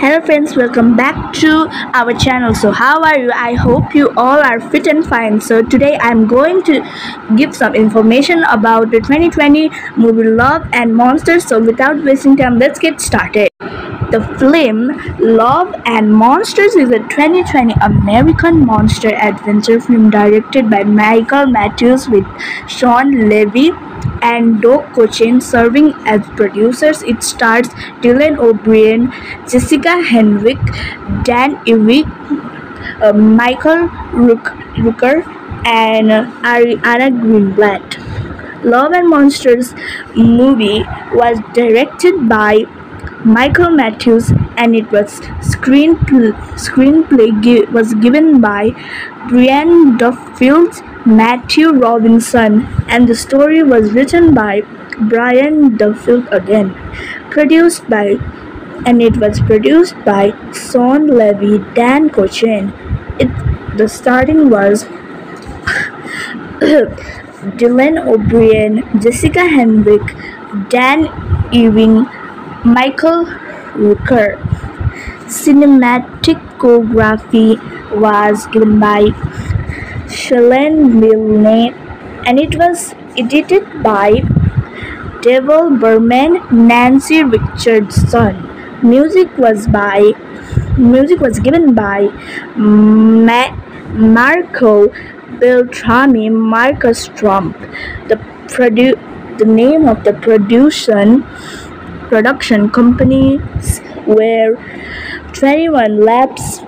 Hello friends, welcome back to our channel. So how are you? I hope you all are fit and fine. So today I'm going to give some information about the 2020 movie Love and Monsters. So without wasting time, let's get started. The film Love and Monsters is a 2020 American monster adventure film directed by Michael Matthews with Shawn Levy and Doug Cochran serving as producers. It stars Dylan O'Brien, Jessica Henwick, Dan Ivey, uh, Michael Rook- Rooker, and uh, Ariana Greenblatt. Love and Monsters movie was directed by Michael Matthews and it was screenplay, screenplay gi- was given by Brian Duffield, Matthew Robinson and the story was written by Brian Duffield again. Produced by and it was produced by Shawn Levy, Dan Cochin. It the starting was Dylan O'Brien, Jessica Henwick, Dan Ewing, Michael Rooker. Cinematography was given by Shailen Milne and it was edited by Debbie Berman, Nancy Richardson. Music was by music was given by Ma- Marco Beltrami, Marcus Trumpp. The produ- the name of the production production companies were 21 Laps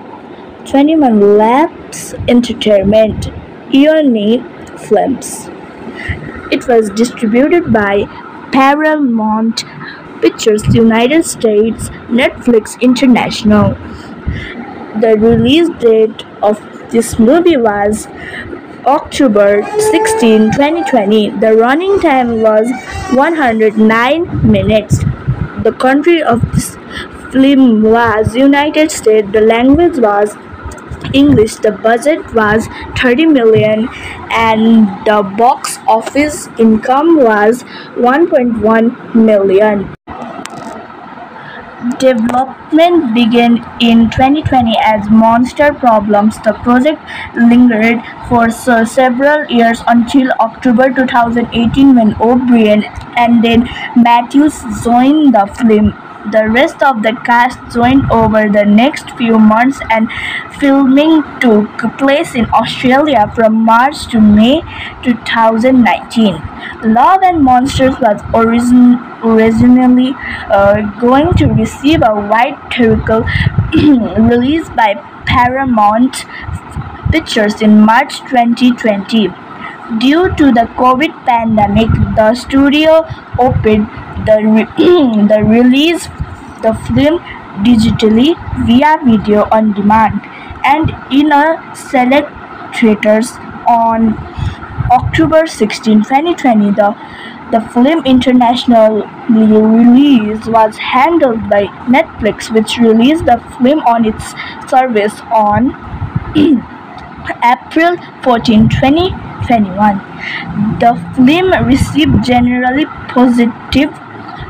21 Laps Entertainment, eOne Films. It was distributed by Paramount Pictures United States, Netflix International. The release date of this movie was October 16, 2020. The running time was 109 minutes. The country of this film was United States. The language was English. The budget was 30 million and the box office income was 1.1 million. Development began in 2020 as Monster Problems. The project lingered for se- several years until October 2018 when O'Brien and then Matthews joined the film. The rest of the cast joined over the next few months and filming took place in Australia from March to May 2019. Love and Monsters was origin- originally uh, going to receive a wide theatrical release by Paramount Pictures in March 2020. Due to the COVID pandemic, the studio opened the, re- the release the film digitally via video on demand and in a select theaters on October 16, 2020. The, the film international release was handled by Netflix, which released the film on its service on April 14, 2021. The film received generally positive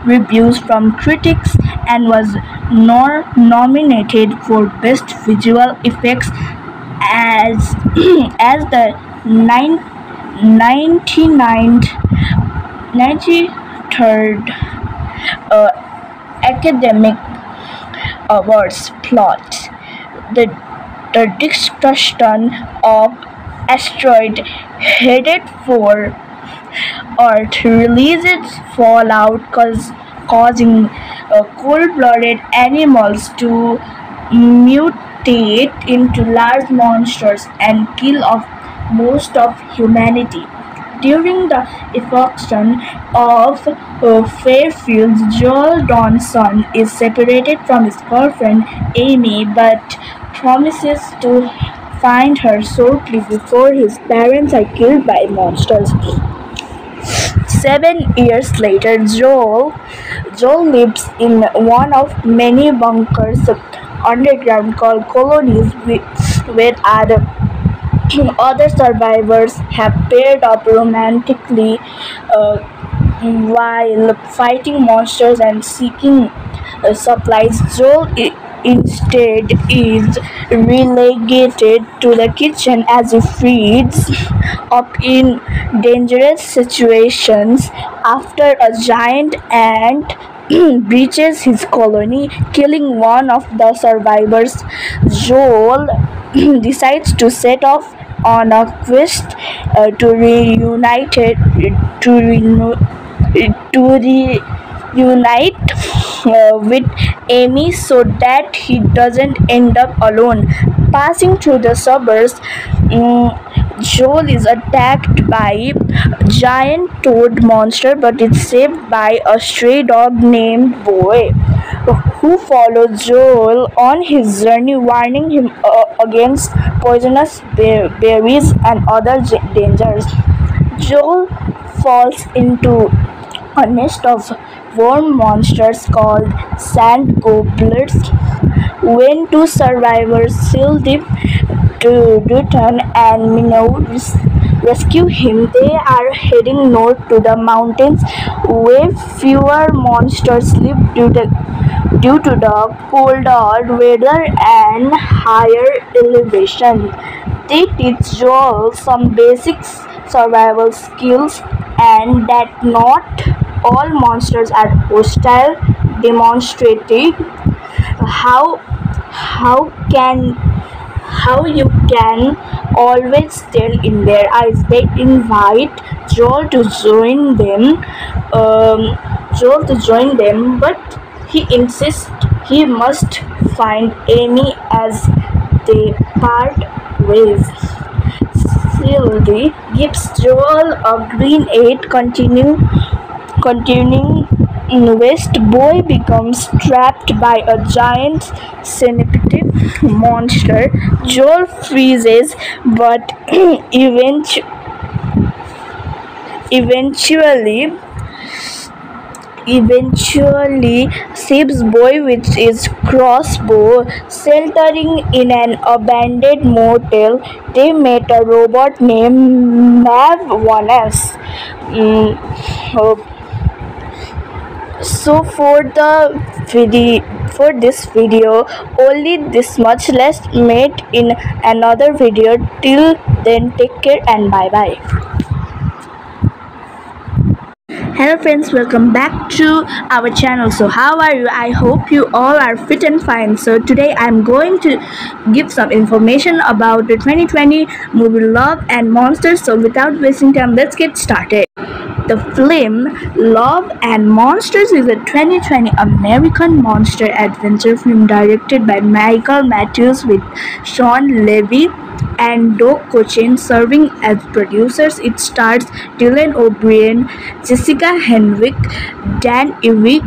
reviews from critics and was nor- nominated for Best Visual Effects as, as the nine, 99th, 93rd uh, Academic Awards plot. The, the destruction of asteroid headed for Earth its fallout cause, causing uh, cold-blooded animals to mutate into large monsters and kill off most of humanity. During the evacuation of uh, Fairfield, Joel Dawson is separated from his girlfriend Amy but promises to find her shortly before his parents are killed by monsters. Seven years later, Joel, Joel lives in one of many bunkers underground called colonies where other, other survivors have paired up romantically uh, while fighting monsters and seeking uh, supplies. Joel instead is relegated to the kitchen as he feeds up in dangerous situations after a giant ant breaches his colony, killing one of the survivors. Joel decides to set off on a quest uh, to reunite to re- to reunite with Amy so that he doesn't end up alone. Passing through the suburbs, mm, Joel is attacked by a giant toad monster but is saved by a stray dog named Boy who follows Joel on his journey warning him uh, against poisonous berries and other dangers. Joel falls into a nest of worm monsters called sand gobblers. When two survivors the to Dutton and Minnow rescue him, they are heading north to the mountains where fewer monsters live due to, due to the colder weather and higher elevation. They teach Joel some basic survival skills and that not all monsters are hostile, demonstrating how how can how you can always tell in their eyes. They invite Joel to join them, um, Joel to join them, but he insists he must find Amy as they part ways. Sylvie gives Joel a green eight, continue, continuing in West, Boy becomes trapped by a giant centipede monster. Joel freezes, but eventu- eventually eventually saves Boy with his crossbow. Sheltering in an abandoned motel, they met a robot named Mav 1S. Mm, so for the video for this video only this much. Let's meet in another video. Till then take care and bye bye hello friends welcome back to our channel. So how are you? I hope you all are fit and fine. So today i'm going to give some information about the 2020 movie love and monsters. So without wasting time let's get started. The film Love and Monsters is a 2020 American monster adventure film directed by Michael Matthews with Shawn Levy and Doug Cochin serving as producers. It stars Dylan O'Brien, Jessica Henwick, Dan Ivey,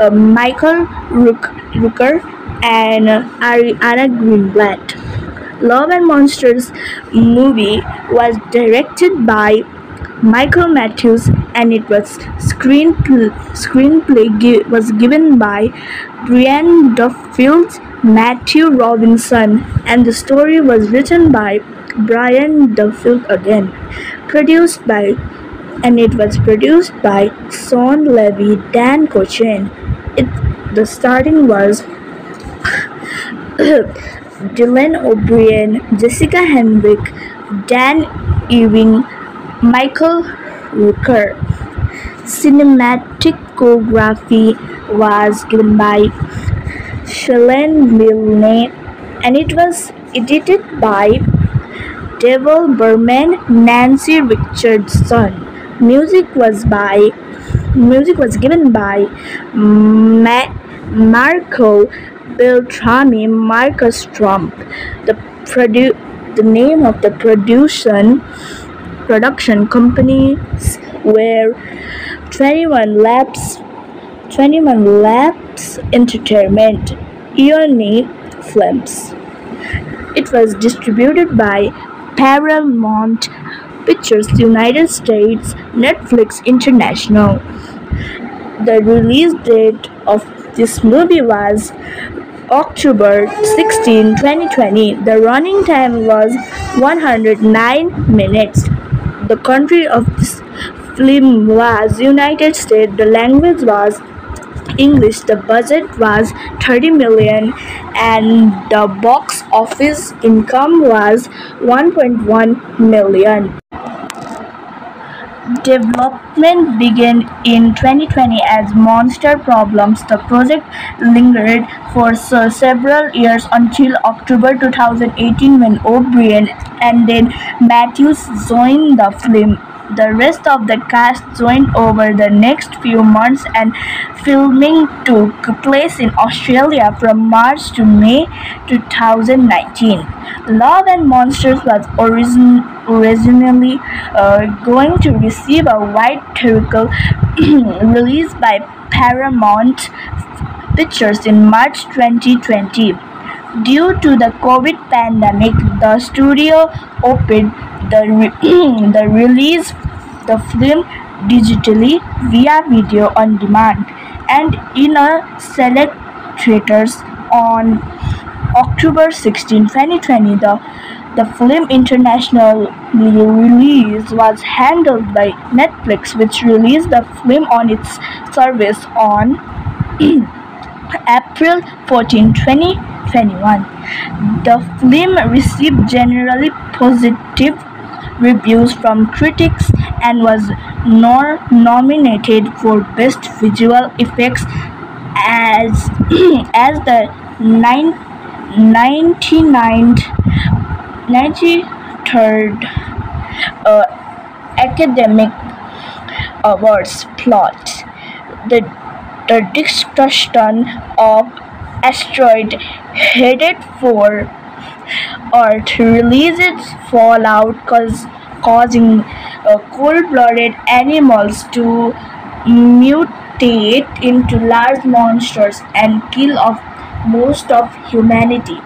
uh, Michael Rook- Rooker, and uh, Ariana Greenblatt. Love and Monsters movie was directed by Michael Matthews and it was screenplay, screenplay gi- was given by Brian Duffield, Matthew Robinson and the story was written by Brian Duffield again. Produced by and it was produced by Shawn Levy, Dan Cochin. It the starting was Dylan O'Brien, Jessica Henwick, Dan Ewing, Michael Rooker. Cinematography was given by Shalane Milne and it was edited by Debbie Berman, Nancy Richardson. Music was by music was given by Ma- Marco Beltrami, Marcus Trumpp. The produ- the name of the production production companies were 21 Laps 21 Laps Entertainment, eOne Films. It was distributed by Paramount Pictures United States, Netflix International. The release date of this movie was October 16, 2020. The running time was 109 minutes. The country of this film was United States. The language was English. The budget was 30 million and the box office income was 1.1 million. Development began in 2020 as Monster Problems. The project lingered for several years until October 2018 when O'Brien and then Matthews joined the film. The rest of the cast joined over the next few months and filming took place in Australia from March to May 2019. Love and Monsters was origin originally uh, going to receive a wide theatrical release by Paramount Pictures in March 2020. Due to the COVID pandemic, the studio opened the, re- the release the film digitally via video on demand and in a select theaters on October 16, 2020. The, the film international release was handled by Netflix, which released the film on its service on April 14, 2021. The film received generally positive reviews from critics and was nor nominated for Best Visual Effects as as the nine, 99th 93rd uh, Academic Awards plot. The, the destruction of asteroid headed for Earth its fallout cause, causing uh, cold-blooded animals to mutate into large monsters and kill off most of humanity.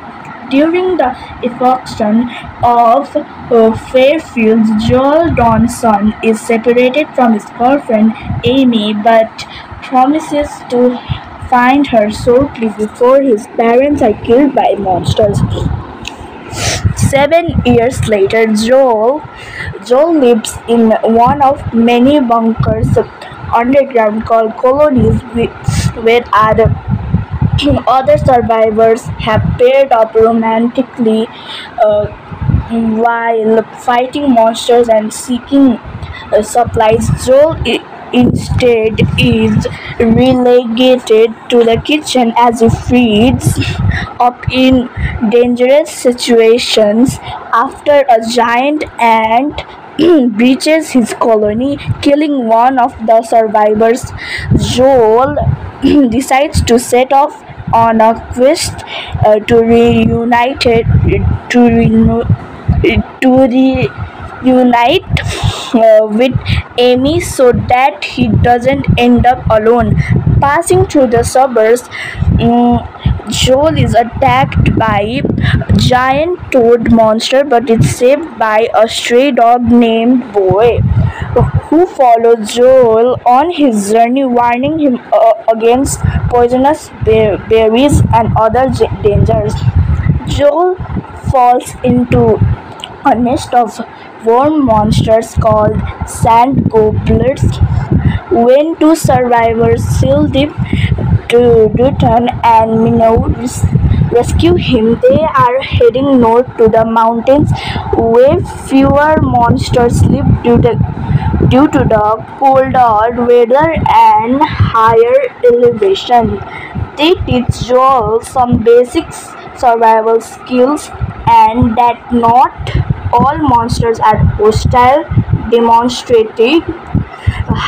During the evacuation of uh, Fairfield, Joel Dawson is separated from his girlfriend Amy but promises to find her shortly before his parents are killed by monsters. Seven years later, Joel, Joel lives in one of many bunkers underground called colonies with other other survivors have paired up romantically uh, while fighting monsters and seeking uh, supplies. Joel instead is relegated to the kitchen as he feeds up in dangerous situations after a giant ant breaches his colony, killing one of the survivors. Joel decides to set off on a quest uh, to reunite to re- to reunite uh, with Amy so that he doesn't end up alone. Passing through the suburbs, um, Joel is attacked by a giant toad monster but is saved by a stray dog named Boy who follows Joel on his journey, warning him uh, against poisonous berries and other dangers. Joel falls into a nest of worm monsters called sand gobblers. When two survivors, Sildip Dutton and Minnow, rescue him, they are heading north to the mountains where fewer monsters live due to, due to the colder weather and higher elevation. They teach Joel some basic survival skills and that not all monsters are hostile, demonstrating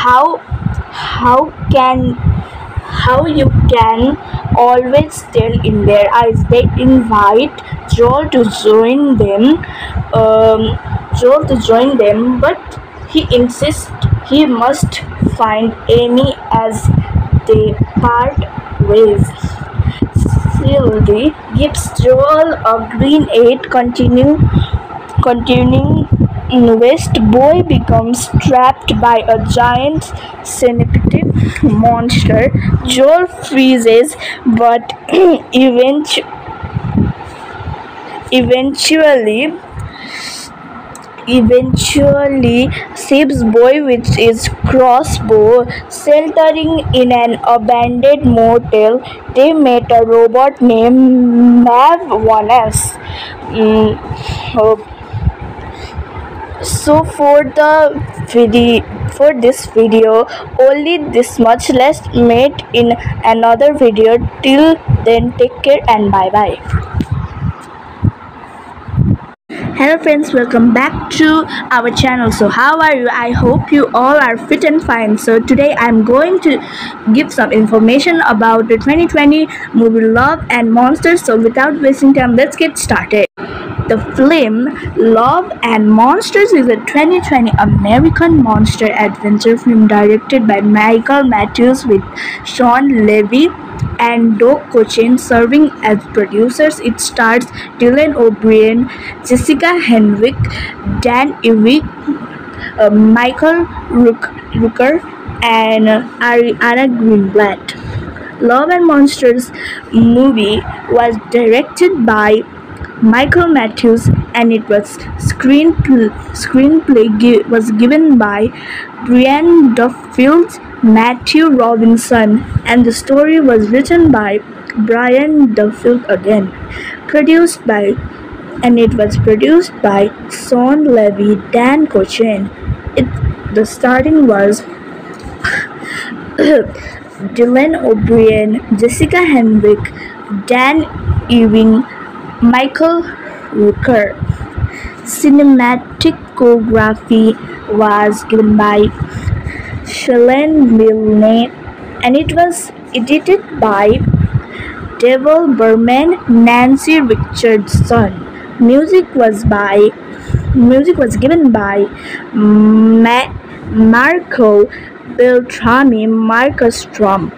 how how can how you can always tell in their eyes. They invite Joel to join them, um, Joel to join them, but he insists he must find Amy as they part ways. Sylvie gives Joel a green 8 continue Continuing west, Boy becomes trapped by a giant centipede monster. Joel freezes, but eventually eventually saves Boy with his crossbow. Sheltering in an abandoned motel, they meet a robot named Mav 1S. Mm, oh, so for the video for this video only this much. Let's meet in another video. Till then take care and bye bye hello friends. Welcome back to our channel. So how are you? I hope you all are fit and fine. So today i'm going to give some information about the 2020 movie love and monsters. So without wasting time let's get started the film Love and Monsters is a 2020 American monster adventure film directed by Michael Matthews with Shawn Levy and Doug Cochran serving as producers. It stars Dylan O'Brien, Jessica Henwick, Dan Ivey, uh, Michael Rooker, and Ariana Greenblatt. Love and Monsters movie was directed by Michael Matthews and it was screenplay, was given by Brian Duffield, Matthew Robinson and the story was written by Brian Duffield again produced by and it was produced by Shawn Levy Dan Cochin. it the starting was Dylan O'Brien Jessica Henwick Dan Ewing Michael Rooker. Cinematography was given by Shailen Milne and it was edited by Debbie Berman, Nancy Richardson. Music was by music was given by Ma- Marco Beltrami, Marcus Trumpp.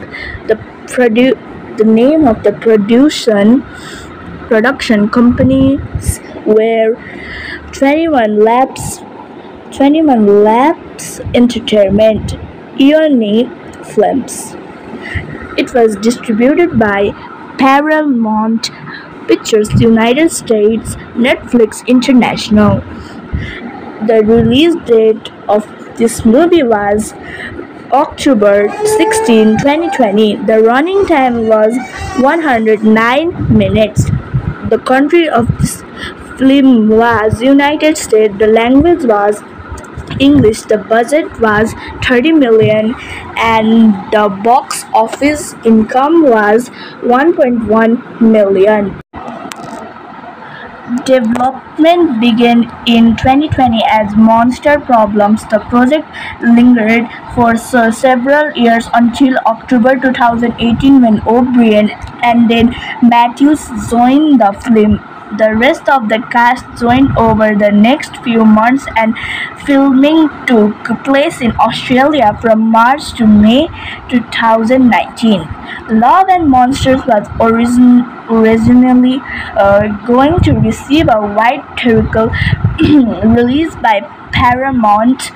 The produ- the name of the production production companies were 21 Laps, 21 Laps Entertainment, eOne Films. It was distributed by Paramount Pictures United States, Netflix International. The release date of this movie was October 16, 2020. The running time was 109 minutes. The country of this film was United States. The language was English. The budget was 30 million and the box office income was 1.1 million. Development began in 2020 as Monster Problems. The project lingered for several years until October 2018 when O'Brien and then Matthews joined the film. The rest of the cast joined over the next few months and filming took place in Australia from March to May 2019. Love and Monsters was origin originally uh, going to receive a wide theatrical release by Paramount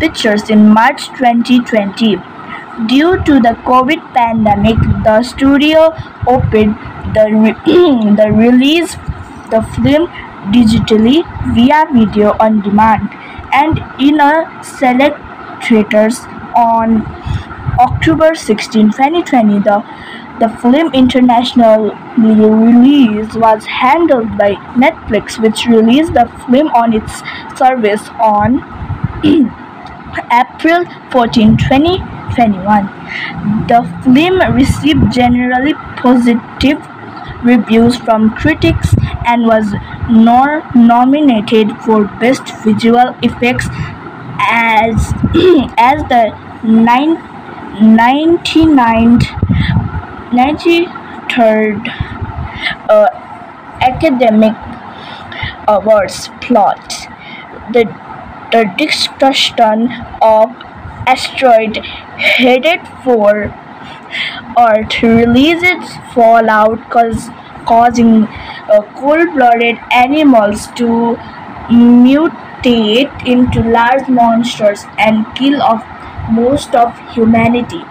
Pictures in March 2020. Due to the COVID pandemic, the studio opened the, re- the release the film digitally via video on demand and in a select theaters on October 16, 2020. The, the film international release was handled by Netflix, which released the film on its service on April 14, 2021. The film received generally positive reviews from critics and was nor nominated for Best Visual Effects as as the nine, 99th 93rd uh, Academic Awards plot. The, the discussion of asteroid headed for or to release its fallout cause, causing uh, cold-blooded animals to mutate into large monsters and kill off most of humanity.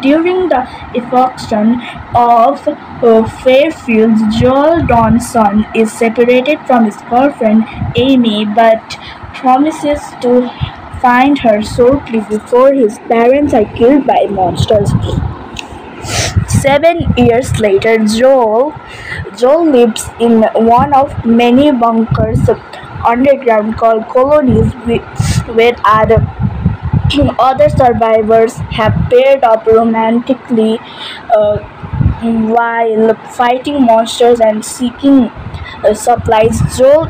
During the evacuation of uh, Fairfield, Joel Dawson is separated from his girlfriend Amy, but promises to find her shortly before his parents are killed by monsters. Seven years later, Joel, Joel lives in one of many bunkers underground called colonies where other, other survivors have paired up romantically uh, while fighting monsters and seeking uh, supplies. Joel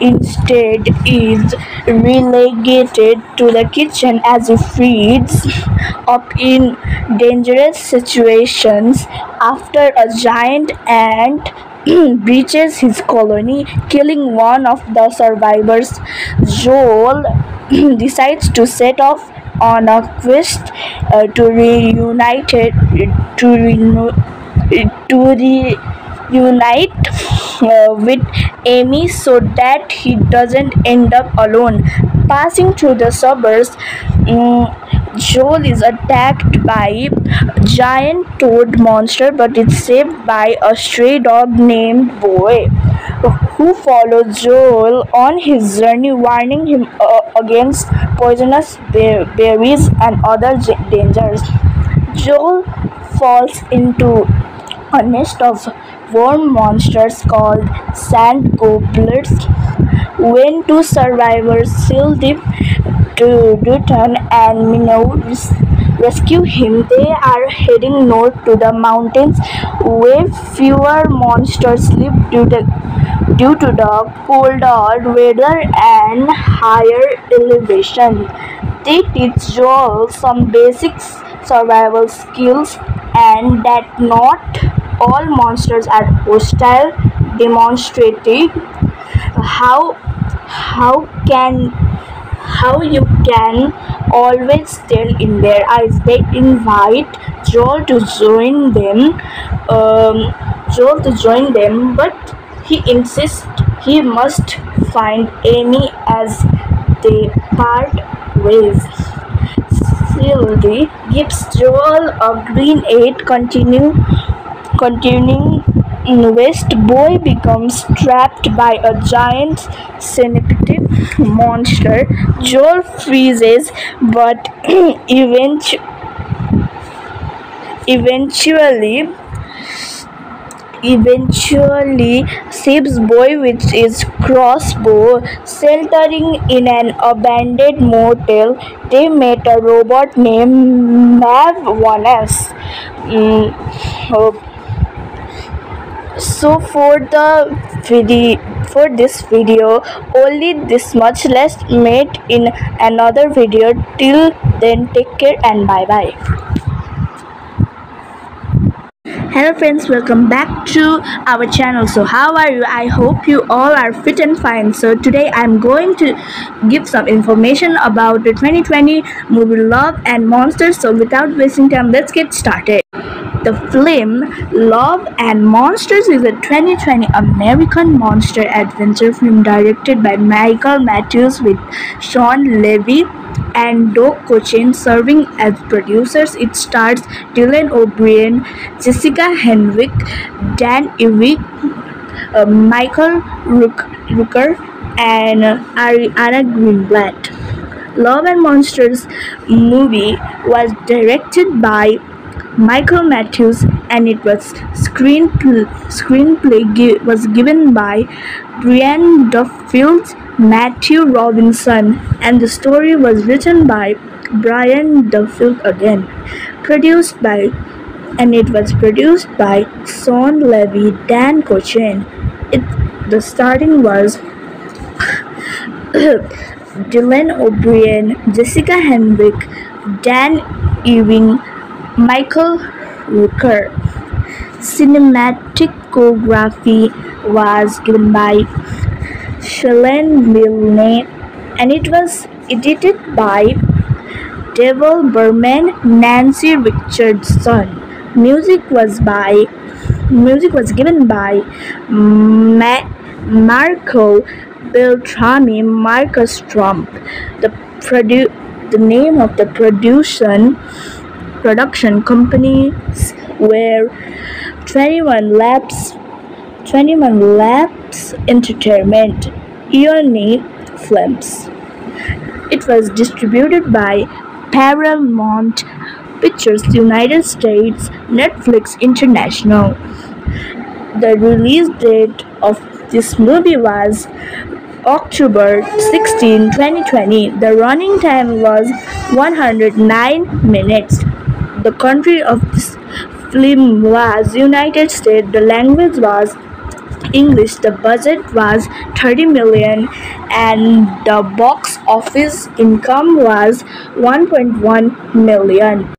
instead is relegated to the kitchen as he feeds up in dangerous situations after a giant ant breaches his colony, killing one of the survivors. Joel decides to set off on a quest uh, to reunite to, re- to reunite with Amy so that he doesn't end up alone. Passing through the suburbs, um, Joel is attacked by a giant toad monster but is saved by a stray dog named Boy who follows Joel on his journey warning him uh, against poisonous berries and other dangers. Joel falls into a nest of worm monsters called sand gobblers. When two survivors seal to Dutton and Minnow rescue him, they are heading north to the mountains where fewer monsters live due to, due to the colder weather and higher elevation. They teach Joel some basic survival skills and that not all monsters are hostile, demonstrating how how can how you can always tell in their eyes. They invite Joel to join them, um, Joel to join them, but he insists he must find Amy as they part ways. Sylvie gives Joel a green aid, continue Continuing west, Boy becomes trapped by a giant centipede monster. Joel freezes, but eventually, eventually eventually saves Boy with his crossbow. Sheltering in an abandoned motel, they met a robot named Mav 1S. Mm, so for the video for this video only this much. Let's meet in another video. Till then take care and bye bye hello friends welcome back to our channel. So how are you? I hope you all are fit and fine. So today i'm going to give some information about the 2020 movie love and monsters. So without wasting time let's get started. The film Love and Monsters is a 2020 American monster adventure film directed by Michael Matthews with Sean Levy and Doug Cochran serving as producers. It stars Dylan O'Brien, Jessica Henwick, Dan Ivey, uh, Michael Rook- Rooker, and uh, Ariana Greenblatt. Love and Monsters movie was directed by Michael Matthews and it was screenplay, screenplay was given by Brian Duffield, Matthew Robinson and the story was written by Brian Duffield again. Produced by and it was produced by Shawn Levy, Dan Cochin. It the starting was Dylan O'Brien, Jessica Henwick, Dan Ewing, Michael Rooker. Cinematography was given by Shailen Milne and it was edited by Debbie Berman, Nancy Richardson. Music was by music was given by Ma- Marco Beltrami, Marcus Trumpp. The produ- the name of the production production companies were 21 Laps, 21 Laps Entertainment, eOne Films. It was distributed by Paramount Pictures United States, Netflix International. The release date of this movie was October 16, 2020. The running time was 109 minutes. The country of this film was United States. The language was English. The budget was 30 million and the box office income was 1.1 million.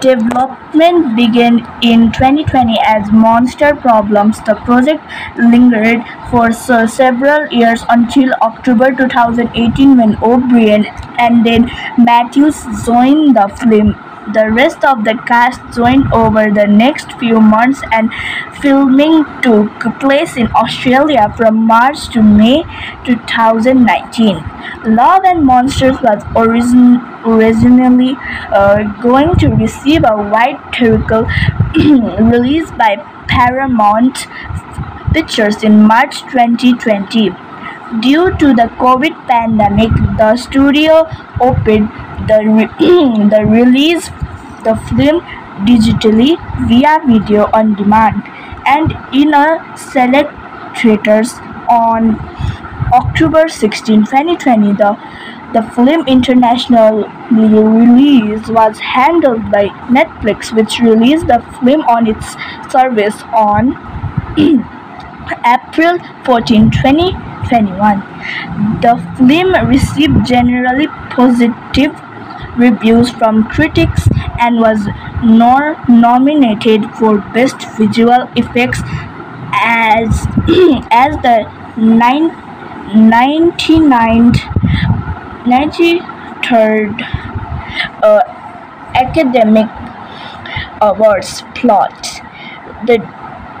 Development began in 2020 as Monster Problems. The project lingered for several years until October 2018 when O'Brien and then Matthews joined the film. The rest of the cast joined over the next few months and filming took place in Australia from March to May 2019. Love and Monsters was origin originally uh, going to receive a wide theatrical release by Paramount Pictures in March 2020. Due to the COVID pandemic, the studio opened the, re- the release the film digitally via video on demand and in a select theaters on October 16, 2020. The, the film international release was handled by Netflix, which released the film on its service on April 14, 2021. The film received generally positive reviews from critics and was nor nominated for Best Visual Effects as as the nine, 99th 93rd uh, Academic Awards plot. The,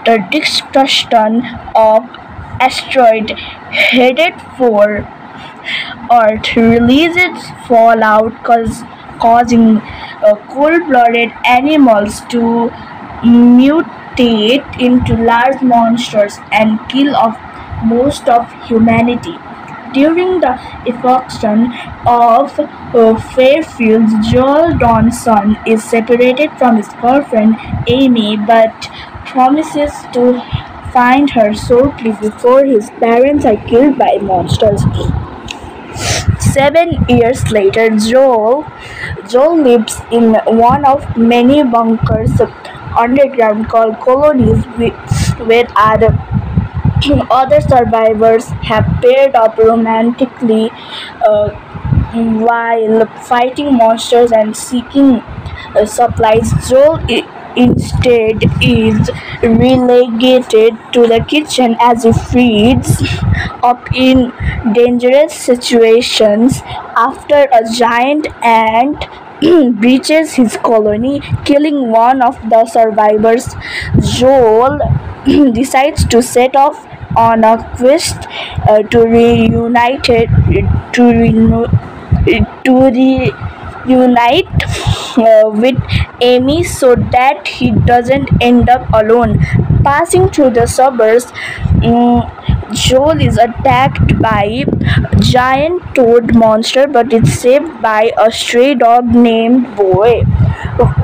the destruction of asteroid headed for or to release its fallout cause, causing uh, cold-blooded animals to mutate into large monsters and kill off most of humanity. During the eviction of uh, Fairfield, Joel Dawson is separated from his girlfriend Amy but promises to find her shortly before his parents are killed by monsters. Seven years later, Joel, Joel lives in one of many bunkers underground called colonies where other, other survivors have paired up romantically uh, while fighting monsters and seeking uh, supplies. Joel instead is relegated to the kitchen as he feeds up in dangerous situations after a giant ant breaches his colony, killing one of the survivors. Joel decides to set off on a quest uh, to reunite to, re- to reunite with Amy so that he doesn't end up alone. Passing through the suburbs, um, Joel is attacked by a giant toad monster but is saved by a stray dog named Boy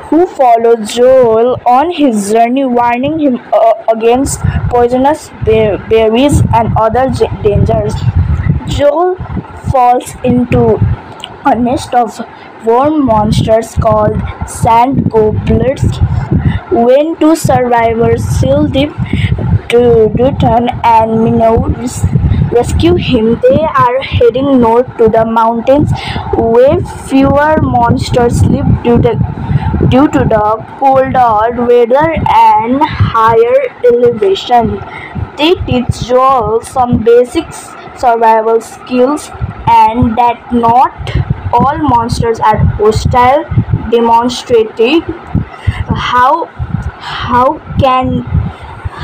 who follows Joel on his journey warning him uh, against poisonous berries and other dangers. Joel falls into a nest of worm monsters called sand gobblers. When two survivors, Sildip to Dutton and Minnow, rescue him, they are heading north to the mountains where fewer monsters live due to, due to the colder weather and higher elevation. They teach Joel some basic survival skills and that not all monsters are hostile, demonstrating how how can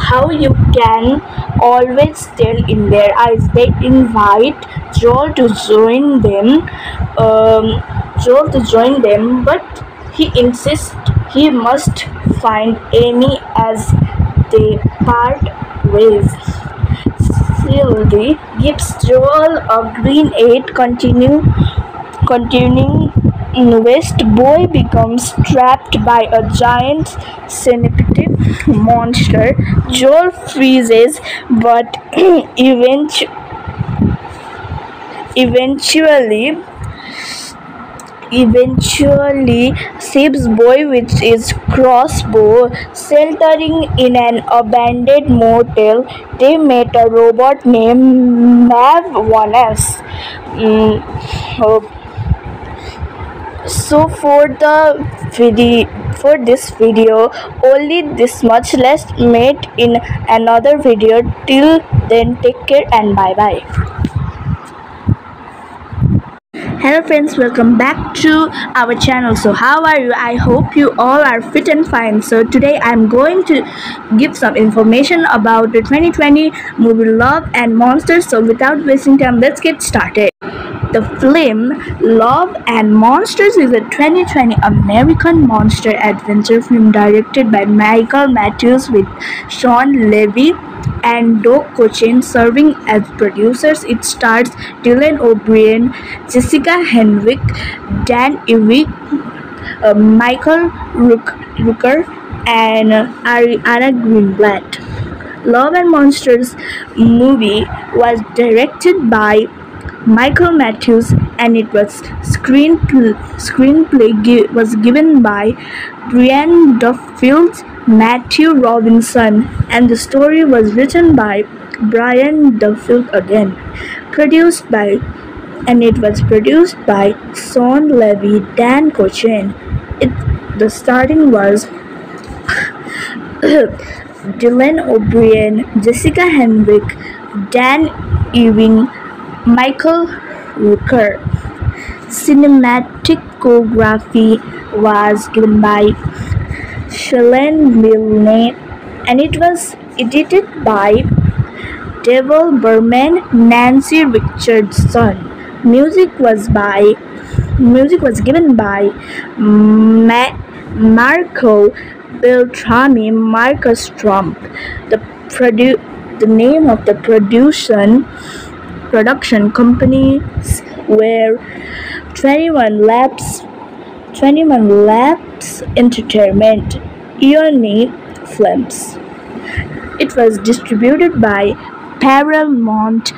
how you can always tell in their eyes. They invite Joel to join them, um, Joel to join them, but he insists he must find Amy as they part ways. Matilde gives Joel a green aid continue, continuing West Boy becomes trapped by a giant centipede monster. Joel freezes but eventually eventually eventually saves boy with his crossbow. Sheltering in an abandoned motel they met a robot named mav 1s Mm, so for the video for this video only this much. Let's meet in another video. Till then take care and bye bye hello friends welcome back to our channel. So how are you? I hope you all are fit and fine. So today i'm going to give some information about the 2020 movie love and monsters. So without wasting time let's get started. The film Love and Monsters is a 2020 American monster adventure film directed by Michael Matthews with Shawn Levy and Doug Cochin serving as producers. It stars Dylan O'Brien, Jessica Henwick, Dan Ivey, uh, Michael Rook- Rooker, and uh, Ariana Greenblatt. Love and Monsters movie was directed by Michael Matthews and it was screenplay, screenplay gi- was given by Brian Duffield, Matthew Robinson and the story was written by Brian Duffield again. Produced by and it was produced by Shawn Levy, Dan Cochin. It the starting was Dylan O'Brien, Jessica Henwick, Dan Ewing, Michael Rooker. Cinematography was given by Shalane Milne and it was edited by Debbie Berman, Nancy Richardson. Music was by music was given by Ma- Marco Beltrami, Marcus Trumpp. The produ- the name of the production production companies were 21 Laps 21 Laps Entertainment, eOne Films. It was distributed by Paramount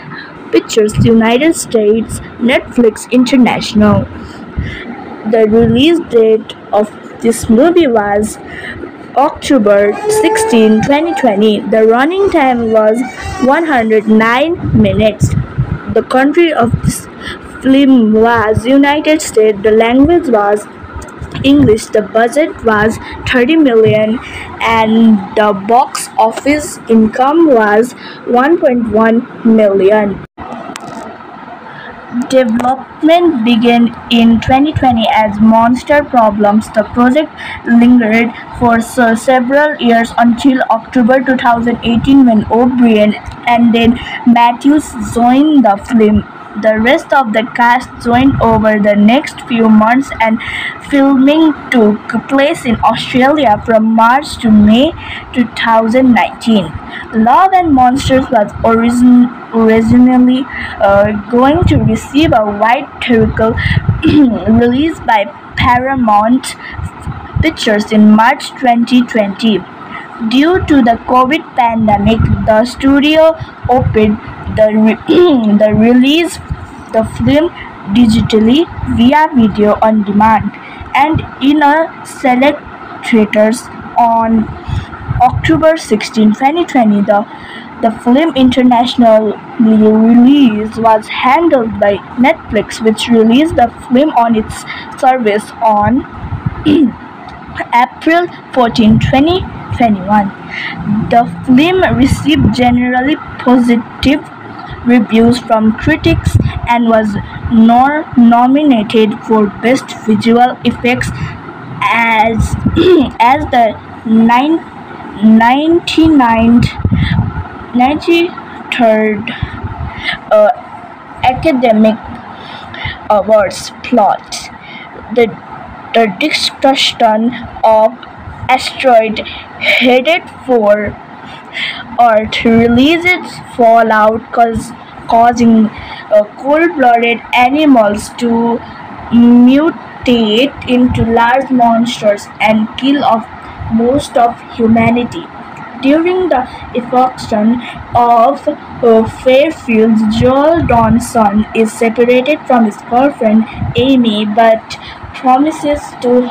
Pictures United States, Netflix International. The release date of this movie was October 16, 2020. The running time was 109 minutes. The country of this film was United States. The language was English. The budget was 30 million and the box office income was 1.1 million. Development began in 2020 as Monster Problems. The project lingered for se- several years until October 2018 when O'Brien and then Matthews joined the film. The rest of the cast joined over the next few months and filming took place in Australia from March to May 2019. Love and Monsters was origin- originally uh, going to receive a wide theatrical release by Paramount Pictures in March 2020. Due to the COVID pandemic, the studio opened the, re- the release the film digitally via video on demand and in a select theaters on October 16, 2020. The, the film international release was handled by Netflix, which released the film on its service on April 14, 2021. The film received generally positive reviews from critics and was nor- nominated for Best Visual Effects as, as the nine, 99th, 93rd uh, Academic Awards plot. The, the discussion of asteroid headed for or to release its fallout, cause, causing uh, cold-blooded animals to mutate into large monsters and kill off most of humanity. During the evacuation of uh, Fairfield, Joel Dawson is separated from his girlfriend Amy but promises to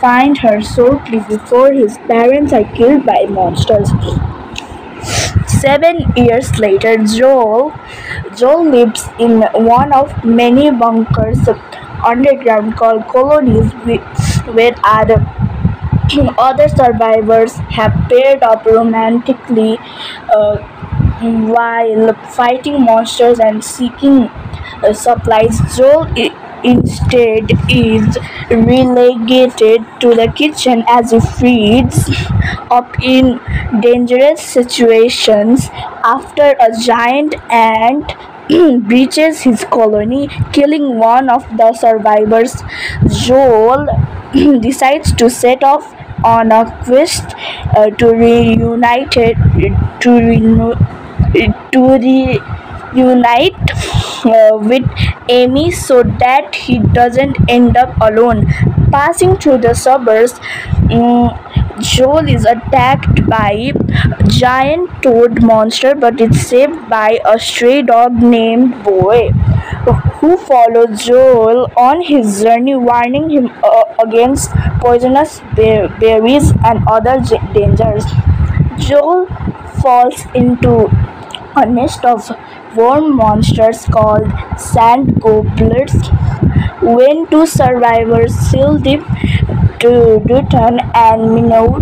find her shortly before his parents are killed by monsters. Seven years later, Joel, Joel lives in one of many bunkers underground called colonies with other other survivors have paired up romantically uh, while fighting monsters and seeking uh, supplies. Joel instead is relegated to the kitchen as he feeds up in dangerous situations after a giant ant breaches his colony, killing one of the survivors. Joel decides to set off on a quest uh, to reunite it, to renew, to reunite uh, with Amy so that he doesn't end up alone. Passing through the suburbs, mm, Joel is attacked by a giant toad monster but is saved by a stray dog named Boy who follows Joel on his journey warning him uh, against poisonous berries and other dangers. Joel falls into a nest of worm monsters called sand gobblers. When two survivors, Sildip Dutton and Minnow,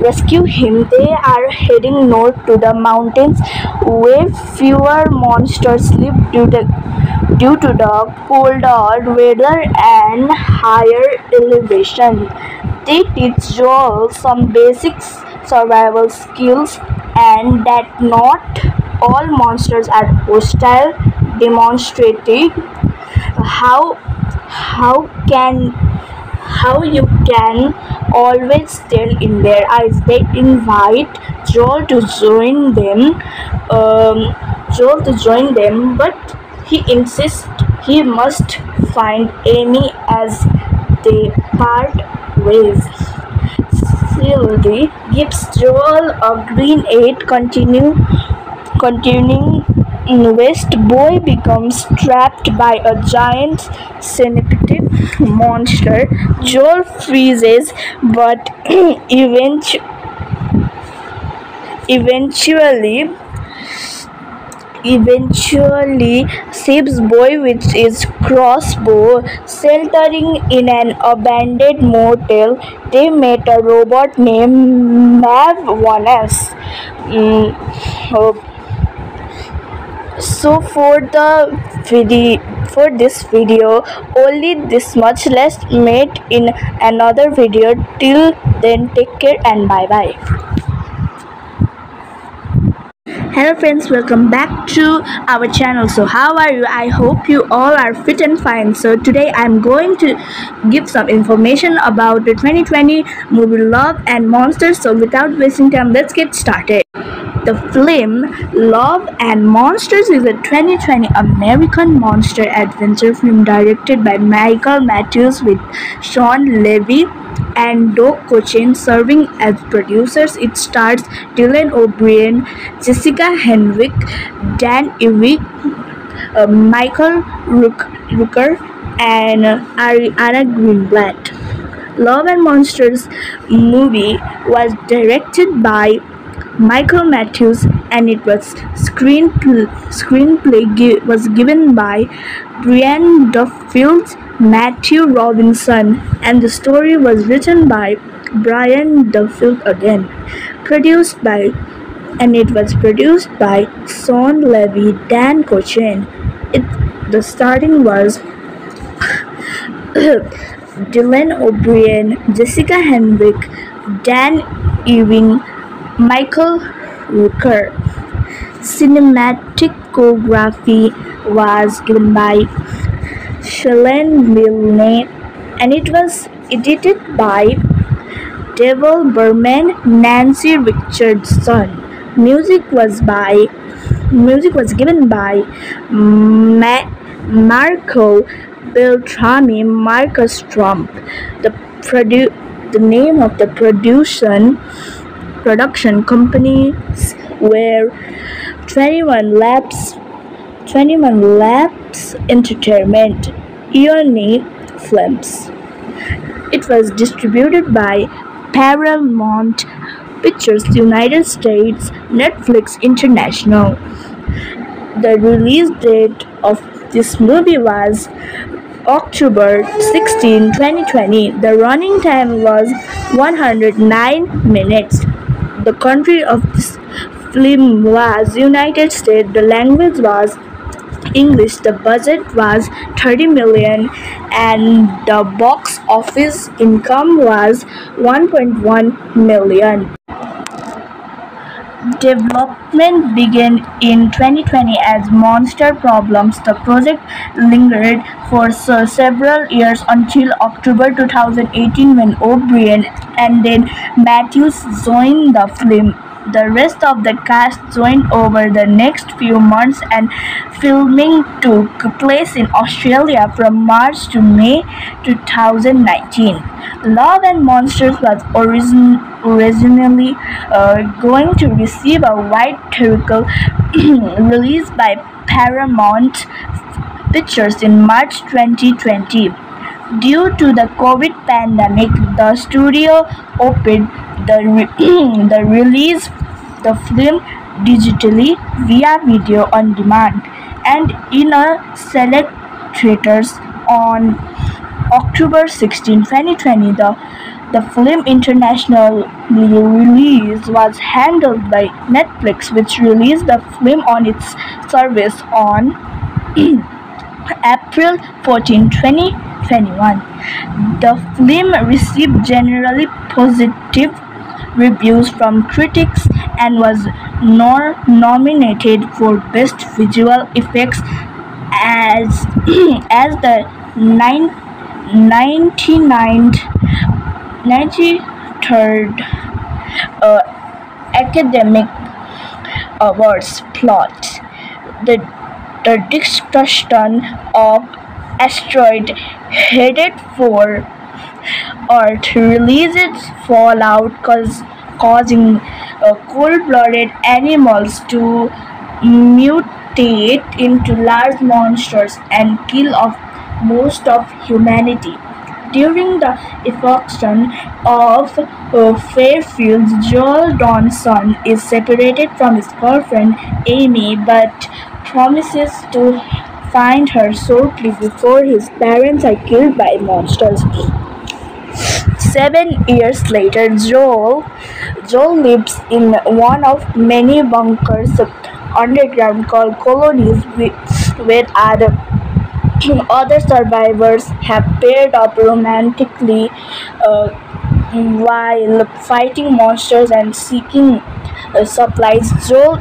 rescue him, they are heading north to the mountains where fewer monsters live due to, due to the colder weather and higher elevation. They teach Joel some basic survival skills and that not all monsters are hostile, demonstrating how how can how you can always tell in their eyes. They invite Joel to join them, um, Joel to join them, but he insists he must find Amy as they part ways. Sylvie gives Joel a green aid continue, continuing West Boy becomes trapped by a giant centipede monster. Joel freezes but eventu- eventually eventually saves Boy with his crossbow. Sheltering in an abandoned motel, they met a robot named Mav 1S. Mm, oh, so for the video for this video only this much. Let's meet in another video. Till then take care and bye bye hello friends welcome back to our channel. So how are you? I hope you all are fit and fine. So today i'm going to give some information about the 2020 movie love and monsters. So without wasting time let's get started. The film Love and Monsters is a 2020 American monster adventure film directed by Michael Matthews with Shawn Levy and Doug Cochin serving as producers. It stars Dylan O'Brien, Jessica Henwick, Dan Ivey, uh, Michael Rook- Rooker, and uh, Ariana Greenblatt. Love and Monsters movie was directed by Michael Matthews and it was screenplay, screenplay gi- was given by Brian Duffield, Matthew Robinson and the story was written by Brian Duffield again. Produced by and it was produced by Shawn Levy, Dan Cochin. It the starting was Dylan O'Brien, Jessica Henwick, Dan Ewing, Michael Rooker. Cinematography was given by Shalane Milne and it was edited by Debbie Berman, Nancy Richardson. Music was by music was given by Ma- Marco Beltrami Marcus Trumpp. The produ- the name of the production production companies were 21 Laps 21 Laps Entertainment eOne Films. It was distributed by Paramount Pictures United States, Netflix International. The release date of this movie was October 16, 2020. The running time was 109 minutes. The country of this film was United States. The language was English. The budget was 30 million and the box office income was 1.1 million. Development began in 2020 as Monster Problems. The project lingered for several years until October 2018 when O'Brien and then Matthews joined the film. The rest of the cast joined over the next few months and filming took place in Australia from March to May 2019. Love and Monsters was origin- originally uh, going to receive a wide theatrical release by Paramount Pictures in March 2020. Due to the COVID pandemic, the studio opened the, re- the release the film digitally via video on demand and in a select theaters on October 16, 2020. The, the film international release was handled by Netflix, which released the film on its service on April 14, 2021. The film received generally positive reviews from critics and was nor- nominated for Best Visual Effects as, as the nine, 99th, 93rd uh, Academic Awards plot. The, the discussion of asteroid headed for or to release its fallout cause, causing uh, cold-blooded animals to mutate into large monsters and kill off most of humanity. During the eviction of uh, Fairfield, Joel Dawson is separated from his girlfriend Amy but promises to find her shortly before his parents are killed by monsters. Seven years later, Joel, Joel lives in one of many bunkers underground called colonies with, with other, other survivors have paired up romantically uh, while fighting monsters and seeking uh, supplies. Joel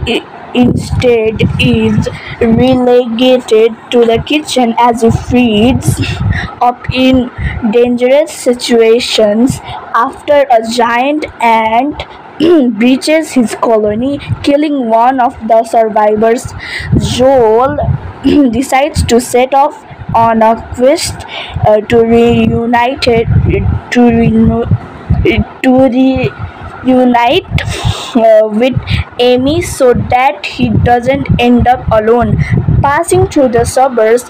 instead is relegated to the kitchen as he feeds up in dangerous situations after a giant ant breaches his colony, killing one of the survivors. Joel decides to set off on a quest uh, to reunite to renew, to reunite with Amy so that he doesn't end up alone. Passing through the suburbs,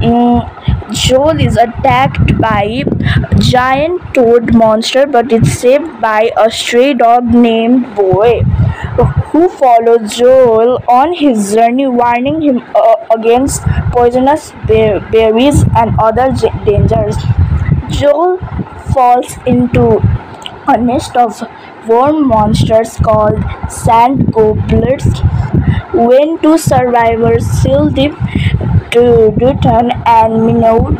mm, Joel is attacked by a giant toad monster but is saved by a stray dog named Boy who follows Joel on his journey warning him uh, against poisonous berries and other dangers. Joel falls into a nest of worm monsters called sand gobblers. When two survivors seal to Dutton and Minnow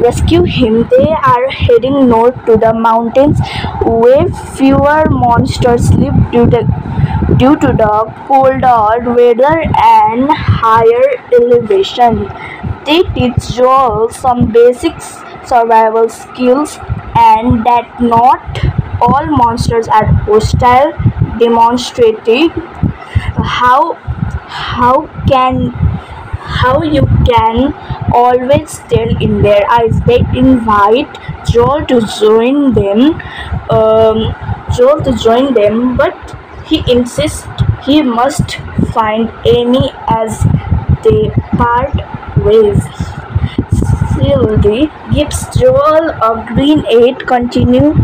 rescue him, they are heading north to the mountains where fewer monsters live due to, due to the colder weather and higher elevation. They teach Joel some basic survival skills and that not all monsters are hostile demonstrating how how can how you can always tell in their eyes. They invite Joel to join them, um, Joel to join them, but he insists he must find Amy as they part ways. Sylvie gives Joel a green eight, continue,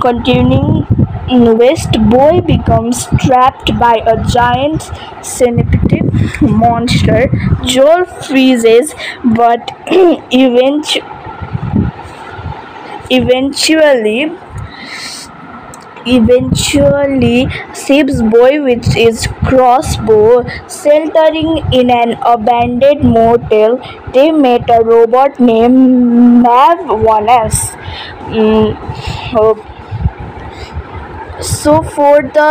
continuing West Boy becomes trapped by a giant centipede monster. Joel freezes, but eventu- eventually eventually saves Boy with his crossbow. Sheltering in an abandoned motel, they meet a robot named Mav 1S. Mm, so for the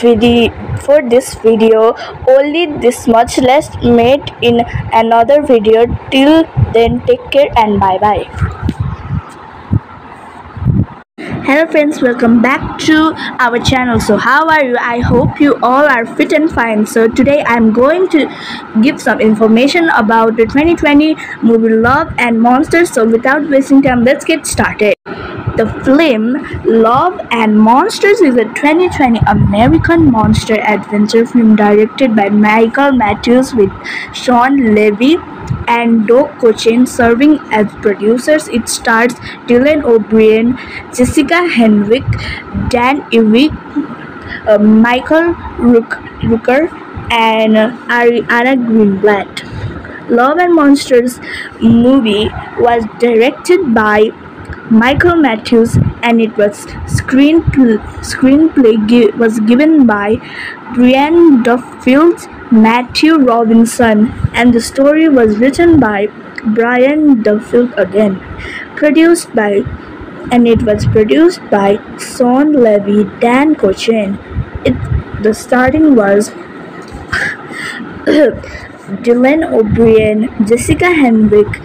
video for this video only this much. Let's meet in another video. Till then take care and bye bye hello friends welcome back to our channel. So how are you? I hope you all are fit and fine. So today i'm going to give some information about the 2020 movie love and monsters. So without wasting time let's get started. The film Love and Monsters is a 2020 American monster adventure film directed by Michael Matthews with Shawn Levy and Doug Cochran serving as producers. It stars Dylan O'Brien, Jessica Henwick, Dan Ivey, uh, Michael Rook- Rooker, and uh, Ariana Greenblatt. Love and Monsters movie was directed by Michael Matthews and it was screenplay, screenplay gi- was given by Brian Duffield, Matthew Robinson and the story was written by Brian Duffield again. Produced by and it was produced by Shawn Levy, Dan Cochran. It the starting was Dylan O'Brien, Jessica Henwick,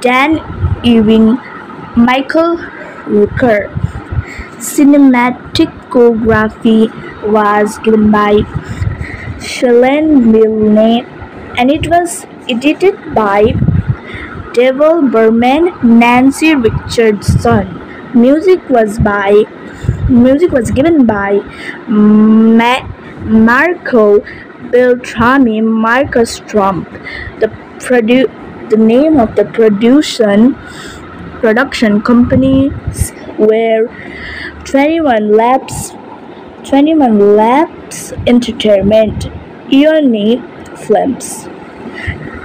Dan Ewing, Michael Rooker. Cinematography was given by Shailen Milne and it was edited by Debbie Berman, Nancy Richardson. Music was by music was given by Ma- Marco Beltrami, Marcus Trumpp. The produ- the name of the production production companies were 21 Laps 21 Laps Entertainment, eOne Films.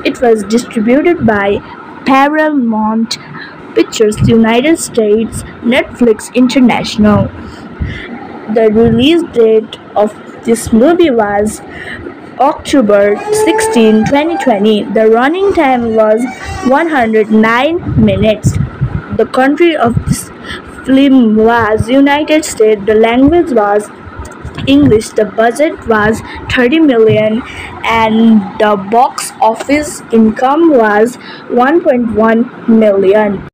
It was distributed by Paramount Pictures United States, Netflix International. The release date of this movie was October 16, 2020. The running time was 109 minutes. The country of this film was United States. The language was English. The budget was 30 million and the box office income was 1.1 million.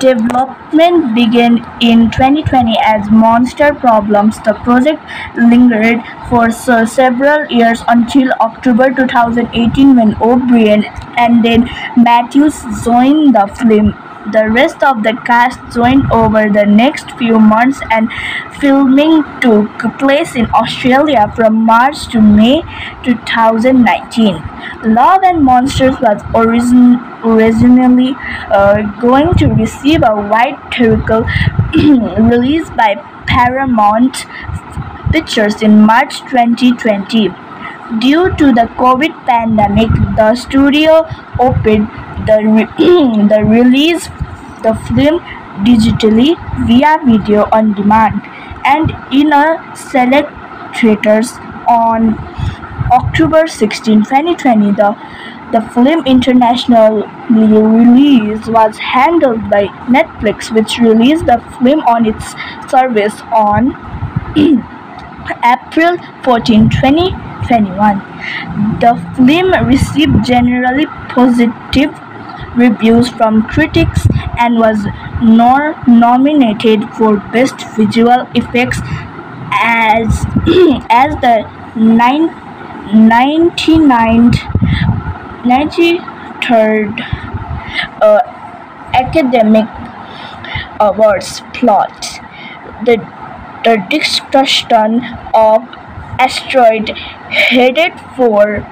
Development began in 2020 as Monster Problems. The project lingered for se- several years until October 2018 when O'Brien and then Matthews joined the film. The rest of the cast joined over the next few months and filming took place in Australia from March to May 2019. Love and Monsters was origin- originally uh, going to receive a wide theatrical release by Paramount Pictures in March 2020. Due to the COVID pandemic, the studio opened the, re- the release the film digitally via video on demand and in a select theaters on October 16, 2020. The, the film international release was handled by Netflix, which released the film on its service on April 14, 2021. The film received generally positive reviews from critics and was nor- nominated for Best Visual Effects as as the nine, 99th 93rd uh, academic awards plot the the destruction of asteroid headed for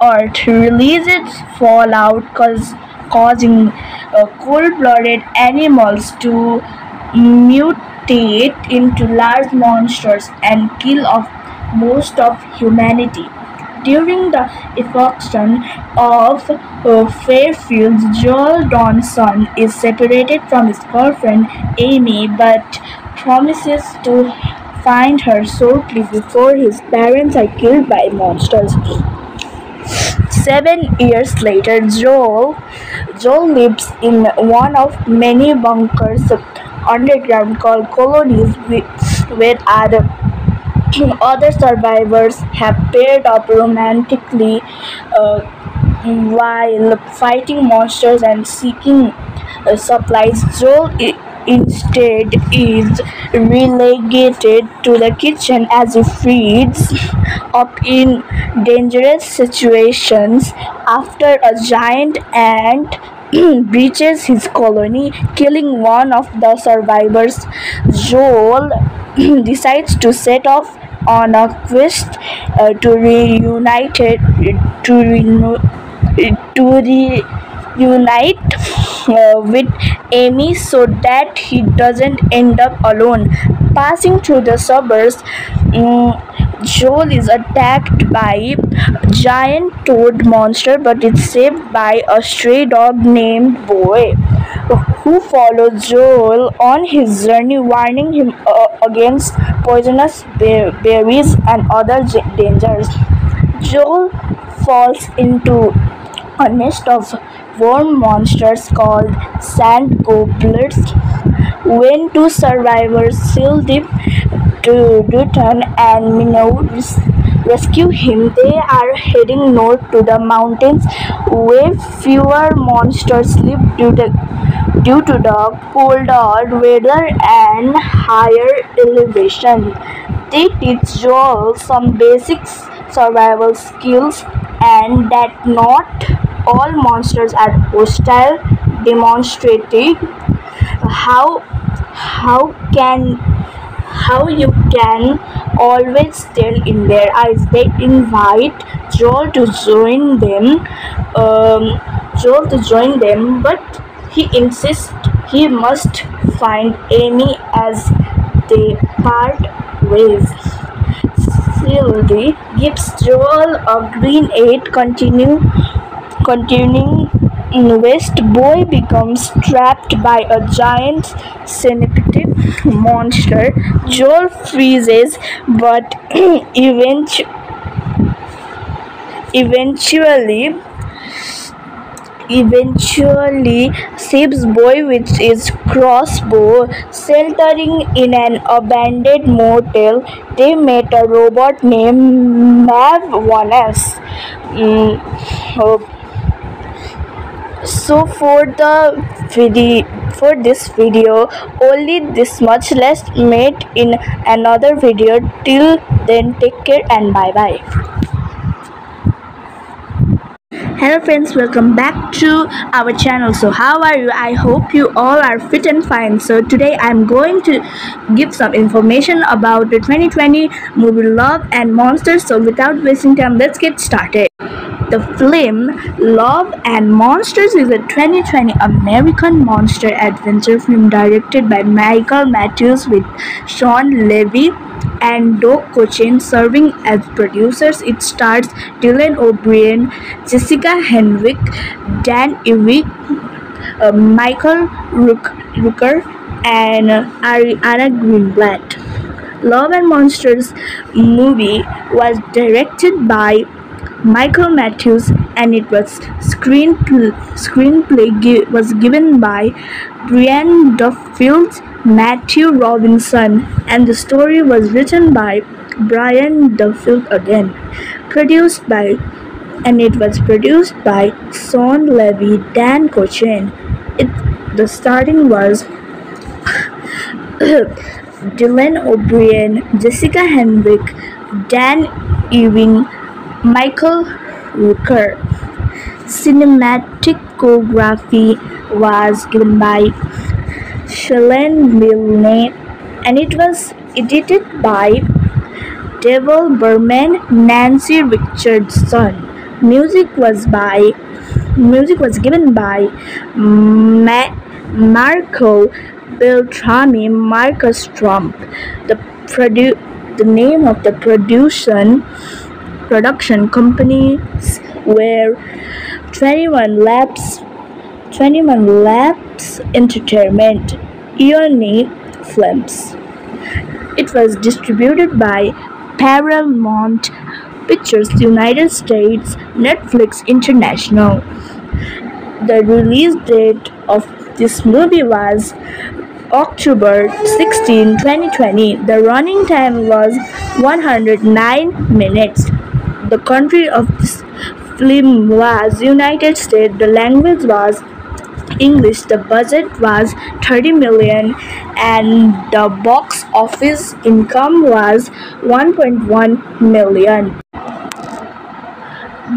or to release its fallout cause, causing uh, cold-blooded animals to mutate into large monsters and kill off most of humanity. During the evacuation of uh, Fairfield, Joel Dawson is separated from his girlfriend Amy but promises to find her shortly before his parents are killed by monsters. Seven years later, Joel, Joel lives in one of many bunkers underground called colonies with other other survivors have paired up romantically uh, while fighting monsters and seeking uh, supplies. Joel instead is relegated to the kitchen as he feeds up in dangerous situations after a giant ant breaches his colony, killing one of the survivors. Joel decides to set off on a quest uh, to reunite to, re- to reunite with Amy so that he doesn't end up alone. Passing through the suburbs, um, Joel is attacked by a giant toad monster but is saved by a stray dog named Boy who follows Joel on his journey warning him uh, against poisonous berries and other dangers. Joel falls into a nest of worm monsters called sand gobblers. When two survivors seal the Dutton and Minnow rescue him, they are heading north to the mountains where fewer monsters live due to, due to the colder weather and higher elevation. They teach Joel some basic survival skills and that not all monsters are hostile, demonstrating how how can how you can always tell in their eyes. They invite Joel to join them, um, Joel to join them, but he insists he must find Amy as they part ways. Sylvie gives Joel a green aid continue Continuing west, Boy becomes trapped by a giant centipede monster. Joel freezes, but eventually, eventually eventually saves Boy with his crossbow. Sheltering in an abandoned motel, they met a robot named Mav 1S. Mm, so for the video for this video only this much. Let's meet in another video. Till then take care and bye bye hello friends welcome back to our channel. So how are you? I hope you all are fit and fine. So today i'm going to give some information about the 2020 movie love and monsters. So without wasting time let's get started. The film Love and Monsters is a 2020 American monster adventure film directed by Michael Matthews with Shawn Levy and Doug Cochran serving as producers. It stars Dylan O'Brien, Jessica Henwick, Dan Ivey, uh, Michael Rooker, and uh, Ariana Greenblatt. Love and Monsters movie was directed by Michael Matthews and it was screenplay, screenplay was given by Brian Duffield, Matthew Robinson and the story was written by Brian Duffield again. Produced by and it was produced by Shawn Levy, Dan Cochran. It the starting was Dylan O'Brien, Jessica Henwick, Dan Ewing, Michael Rooker. Cinematography was given by Shailen Milne and it was edited by Debbie Berman, Nancy Richardson. Music was by music was given by Ma- Marco Beltrami, Marcus Trumpp. The produ- the name of the production production companies were 21 Laps 21 Laps Entertainment eOne Films. It was distributed by Paramount Pictures United States, Netflix International. The release date of this movie was October 16, 2020. The running time was 109 minutes. The country of this film was United States. The language was English. The budget was 30 million and the box office income was 1.1 million.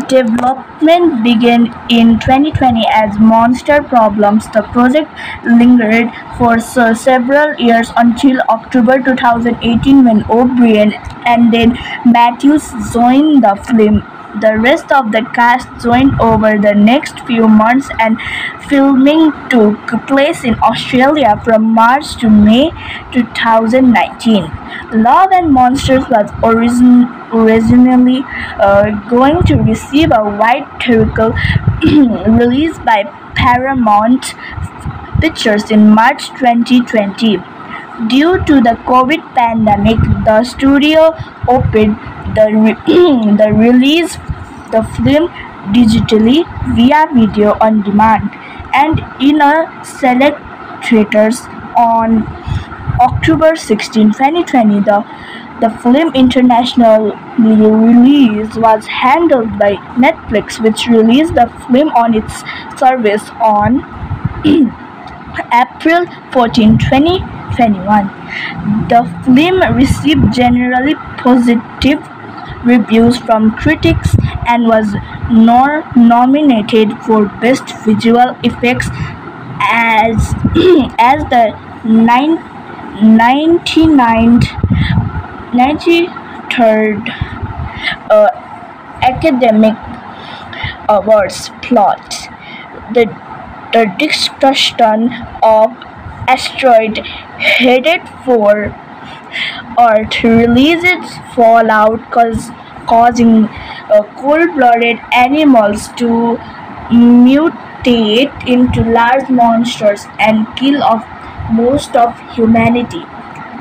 Development began in 2020 as Monster Problems. The project lingered for se- several years until October 2018 when O'Brien and then Matthews joined the film. The rest of the cast joined over the next few months and filming took place in Australia from March to May 2019. Love and Monsters was origin- originally uh, going to receive a wide theatrical release by Paramount Pictures in March 2020. Due to the COVID pandemic, the studio opened the, re- the release the film digitally via video on demand and in a select theaters on October 16, 2020. The, the film international release was handled by Netflix, which released the film on its service on April 14, 2021. The film received generally positive reviews from critics and was nor- nominated for Best Visual Effects as, as the nine, 99th, 93rd uh, Academic Awards plot. The, the discussion of asteroid headed for or to release its fallout cause, causing uh, cold-blooded animals to mutate into large monsters and kill off most of humanity.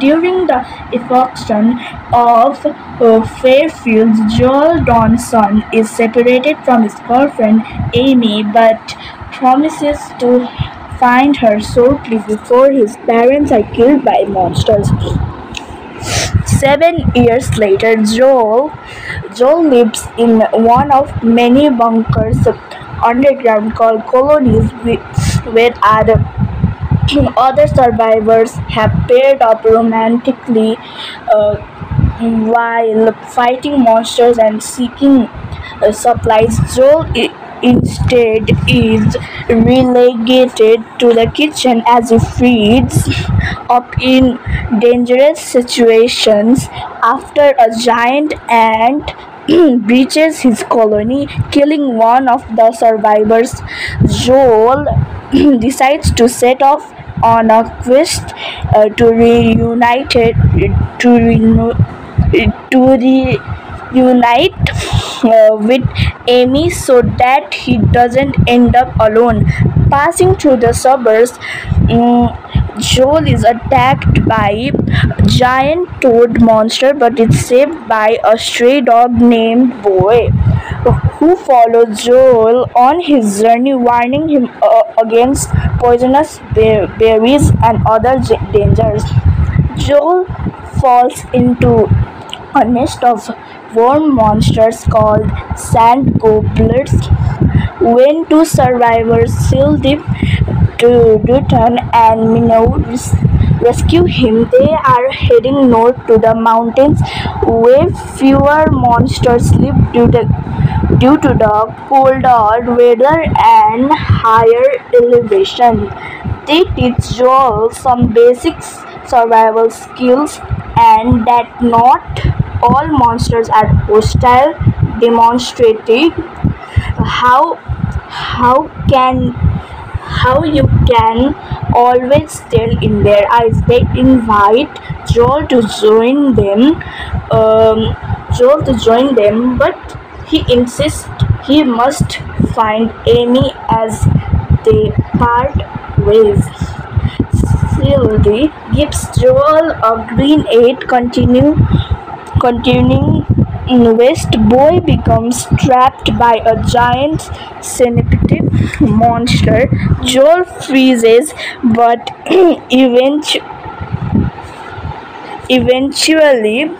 During the evacuation of uh, Fairfield, Joel Dawson is separated from his girlfriend Amy but promises to find her shortly before his parents are killed by monsters. Seven years later, Joel, Joel lives in one of many bunkers underground called colonies with other other survivors have paired up romantically uh, while fighting monsters and seeking uh, supplies. Joel instead is relegated to the kitchen as he feeds up in dangerous situations after a giant ant breaches his colony, killing one of the survivors. Joel decides to set off on a quest uh, to reunite it, to renew, to reunite with Amy so that he doesn't end up alone. Passing through the suburbs, mm, Joel is attacked by a giant toad monster but is saved by a stray dog named Boy who follows Joel on his journey warning him uh, against poisonous berries and other dangers. Joel falls into a nest of worm monsters called sand gobblers. When two survivors, Sildip Dutton and Minnow, rescue him. They are heading north to the mountains where fewer monsters live due to, due to the colder weather and higher elevation. They teach Joel some basic survival skills and that not all monsters are hostile, demonstrating how how can how you can always tell in their eyes. They invite Joel to join them, um, Joel to join them, but he insists he must find Amy as they part ways. Sylvie gives Joel a green eight, continue, continuing West Boy becomes trapped by a giant centipede monster. Joel freezes, but eventu- eventually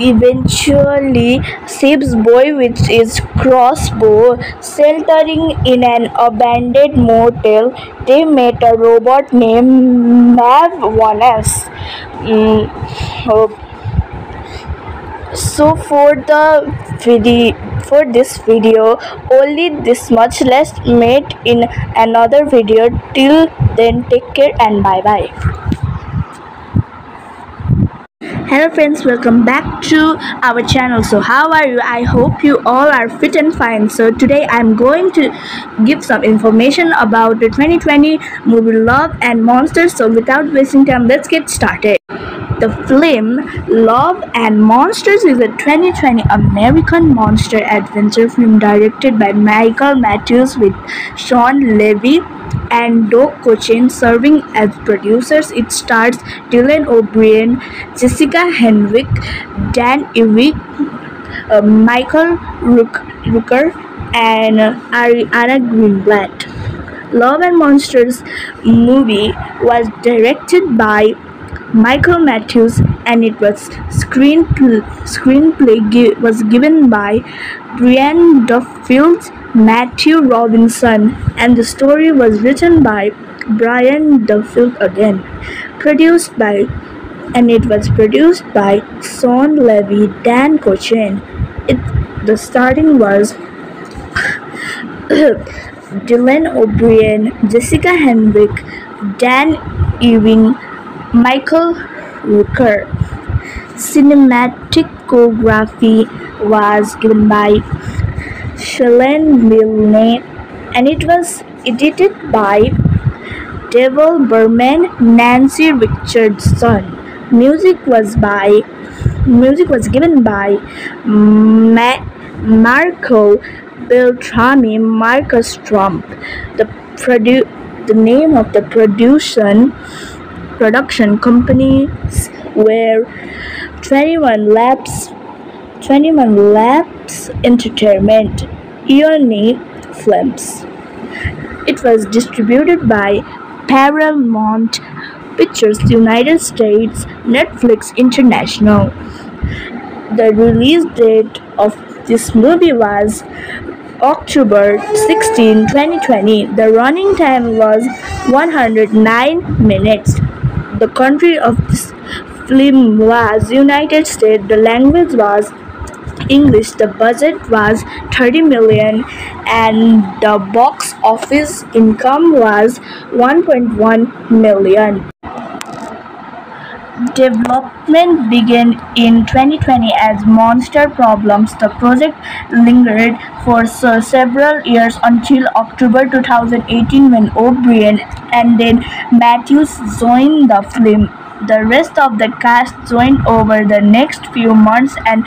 eventually saves Boy with his crossbow. Sheltering in an abandoned motel, they met a robot named Mav 1S. Mm, oh, so for the video for this video only this much. Let's meet in another video. Till then take care and bye bye hello friends welcome back to our channel. So how are you? I hope you all are fit and fine. So today i'm going to give some information about the 2020 movie love and monsters. So without wasting time let's get started. The film Love and Monsters is a 2020 American monster adventure film directed by Michael Matthews with Shawn Levy and Doug Cochran serving as producers. It stars Dylan O'Brien, Jessica Henwick, Dan Ivey, uh, Michael Rook- Rooker, and uh, Ariana Greenblatt. Love and Monsters movie was directed by Michael Matthews and it was screenplay, screenplay gi- was given by Brian Duffield, Matthew Robinson and the story was written by Brian Duffield again. Produced by and it was produced by Shawn Levy, Dan Cochin. It the starting was Dylan O'Brien, Jessica Henwick, Dan Ewing, Michael Rooker. Cinematography was given by Shailen Milne and it was edited by Debbie Berman, Nancy Richardson. Music was by music was given by Ma- Marco Beltrami, Marcus Trumpp. The produ- the name of the production production companies were 21 Laps 21 Laps Entertainment, eOne Films. It was distributed by Paramount Pictures United States, Netflix International. The release date of this movie was October 16, 2020. The running time was 109 minutes. The country of this film was United States. The language was English. The budget was 30 million and the box office income was 1.1 million. Development began in 2020 as Monster Problems. The project lingered for several years until October 2018 when O'Brien and then Matthews joined the film. The rest of the cast joined over the next few months and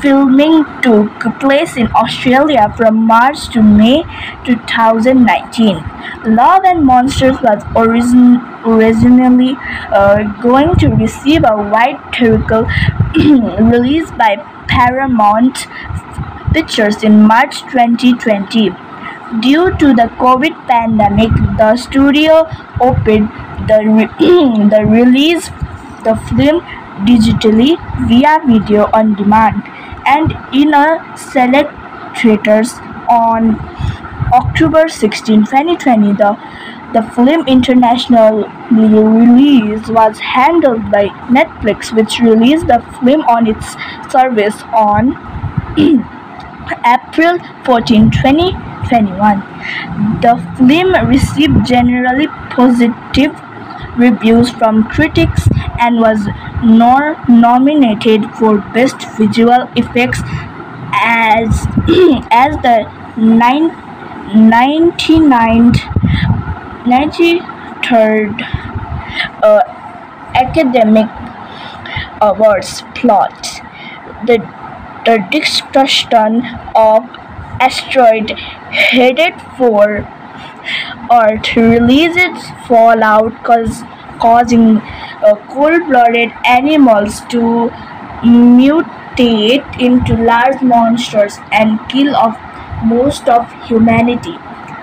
filming took place in Australia from March to May 2019. Love and Monsters was origin- originally uh, going to receive a wide theatrical release by Paramount Pictures in March 2020. Due to the COVID pandemic, the studio opened the, re- the release the film digitally via video on demand and in a select theaters on October 16, 2020. The The film international release was handled by Netflix, which released the film on its service on April 14, 2021. The film received generally positive reviews from critics and was nor- nominated for Best Visual Effects as as the nine, 99th 93rd uh, Academic Awards plot. The, the destruction of asteroid headed for or to release its fallout cause, causing uh, cold-blooded animals to mutate into large monsters and kill off most of humanity.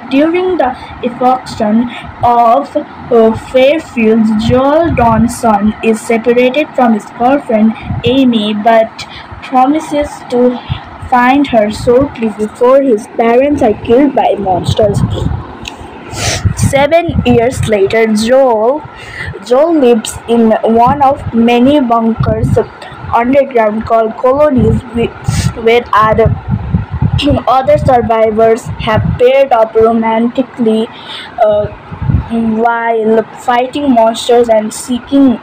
During the evacuation of uh, Fairfield, Joel Dawson is separated from his girlfriend Amy but promises to find her shortly before his parents are killed by monsters. Seven years later, Joel, Joel lives in one of many bunkers underground called colonies where other, other survivors have paired up romantically uh, while fighting monsters and seeking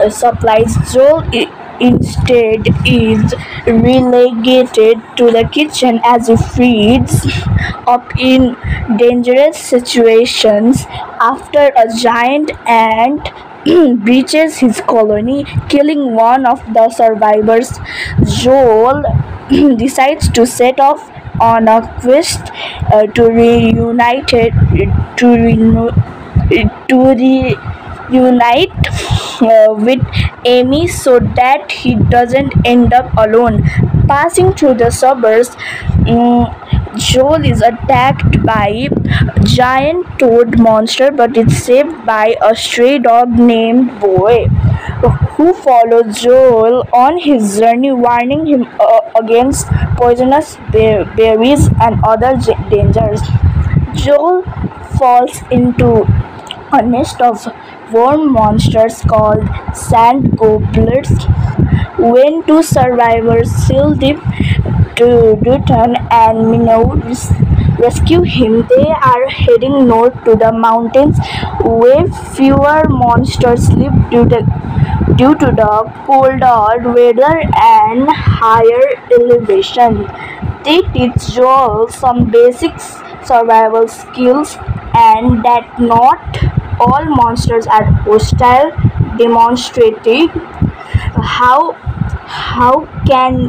uh, supplies. Joel instead is relegated to the kitchen as he feeds up in dangerous situations after a giant ant breaches his colony, killing one of the survivors. Joel decides to set off on a quest uh, to reunite to renew, to reunite with Amy so that he doesn't end up alone. Passing through the suburbs, mm, Joel is attacked by a giant toad monster but is saved by a stray dog named Boy who follows Joel on his journey warning him uh, against poisonous berries and other dangers. Joel falls into a nest of worm monsters called sand gobblers. When two survivors to Dutton and Minnow rescue him, they are heading north to the mountains where fewer monsters live due to, due to the colder weather and higher elevation. They teach Joel some basic survival skills and that not all monsters are hostile, demonstrating how how can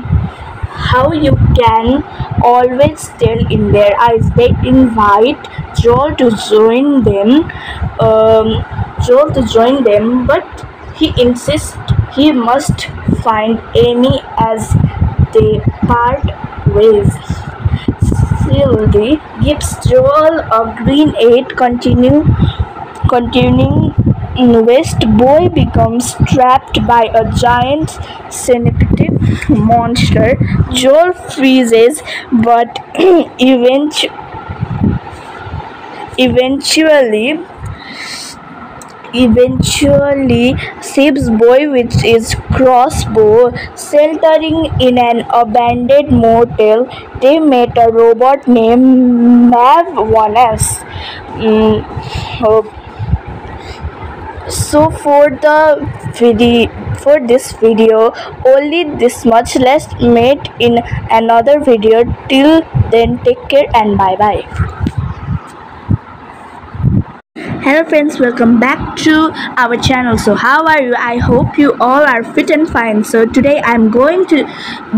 how you can always tell in their eyes. They invite Joel to join them, um, Joel to join them, but he insists he must find Amy as they part ways. Sylvie gives Joel a green aid, continue, continuing West Boy becomes trapped by a giant centipede monster. Joel freezes, but eventu- eventually eventually saves Boy with his crossbow. Sheltering in an abandoned motel, they met a robot named Mav 1S. Mm, so for the video for this video only this much. Let's meet in another video. Till then take care and bye bye hello friends. Welcome back to our channel. So how are you? I hope you all are fit and fine. So today i'm going to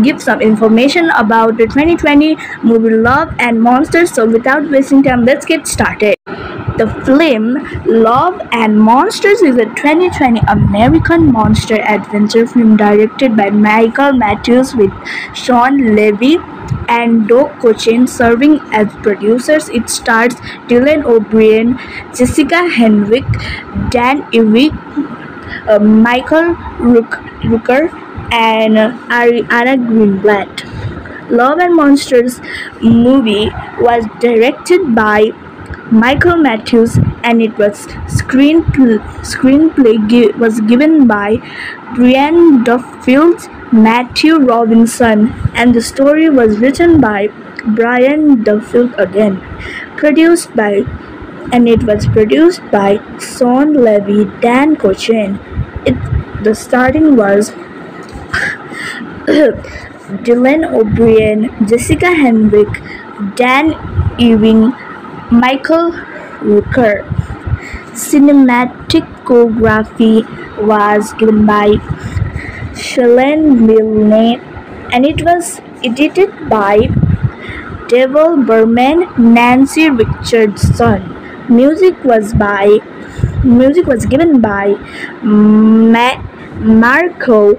give some information about the 2020 movie love and monsters. So without wasting time let's get started the film Love and Monsters is a 2020 American monster adventure film directed by Michael Matthews with Shawn Levy and Doug Cochin serving as producers. It stars Dylan O'Brien, Jessica Henwick, Dan Ivey, uh, Michael Rook- Rooker, and uh, Ariana Greenblatt. Love and Monsters movie was directed by Michael Matthews and it was screenplay screenplay gi- was given by Brian Duffield, Matthew Robinson, and the story was written by Brian Duffield again. Produced by and it was produced by Shawn Levy, Dan Cochin. It the starting was Dylan O'Brien, Jessica Henwick, Dan Ewing, Michael Rooker. Cinematography was given by Shalane Milne and it was edited by Debbie Berman, Nancy Richardson. Music was by music was given by Ma- Marco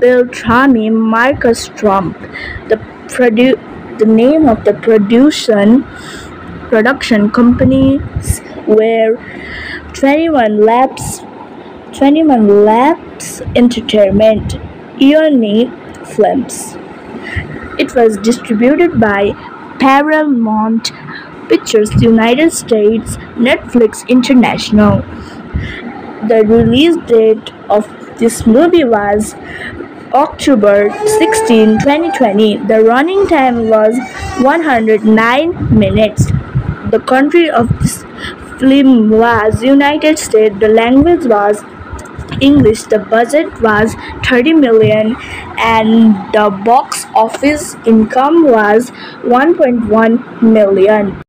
Beltrami, Marcus Trumpp. The produ- the name of the production production companies were 21 Laps 21 Laps Entertainment, eOne Films. It was distributed by Paramount Pictures United States, Netflix International. The release date of this movie was October 16, 2020. The running time was 109 minutes. The country of this film was United States. The language was English. The budget was 30 million and the box office income was 1.1 million.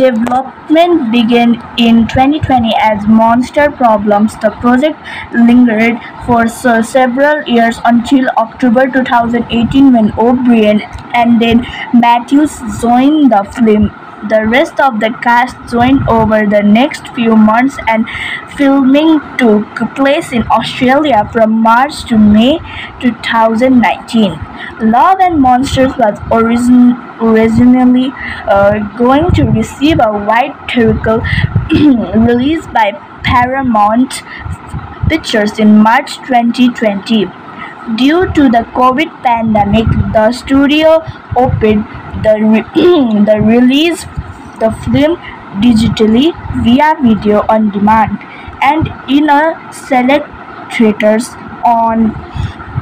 Development began in 2020 as Monster Problems. The project lingered for se- several years until October 2018 when O'Brien and then Matthews joined the film. The rest of the cast joined over the next few months and filming took place in Australia from March to May 2019. Love and Monsters was origin- originally uh, going to receive a wide theatrical release by Paramount Pictures in March 2020. Due to the COVID pandemic, the studio opened the, re- the release the film digitally via video on demand and in a select theaters on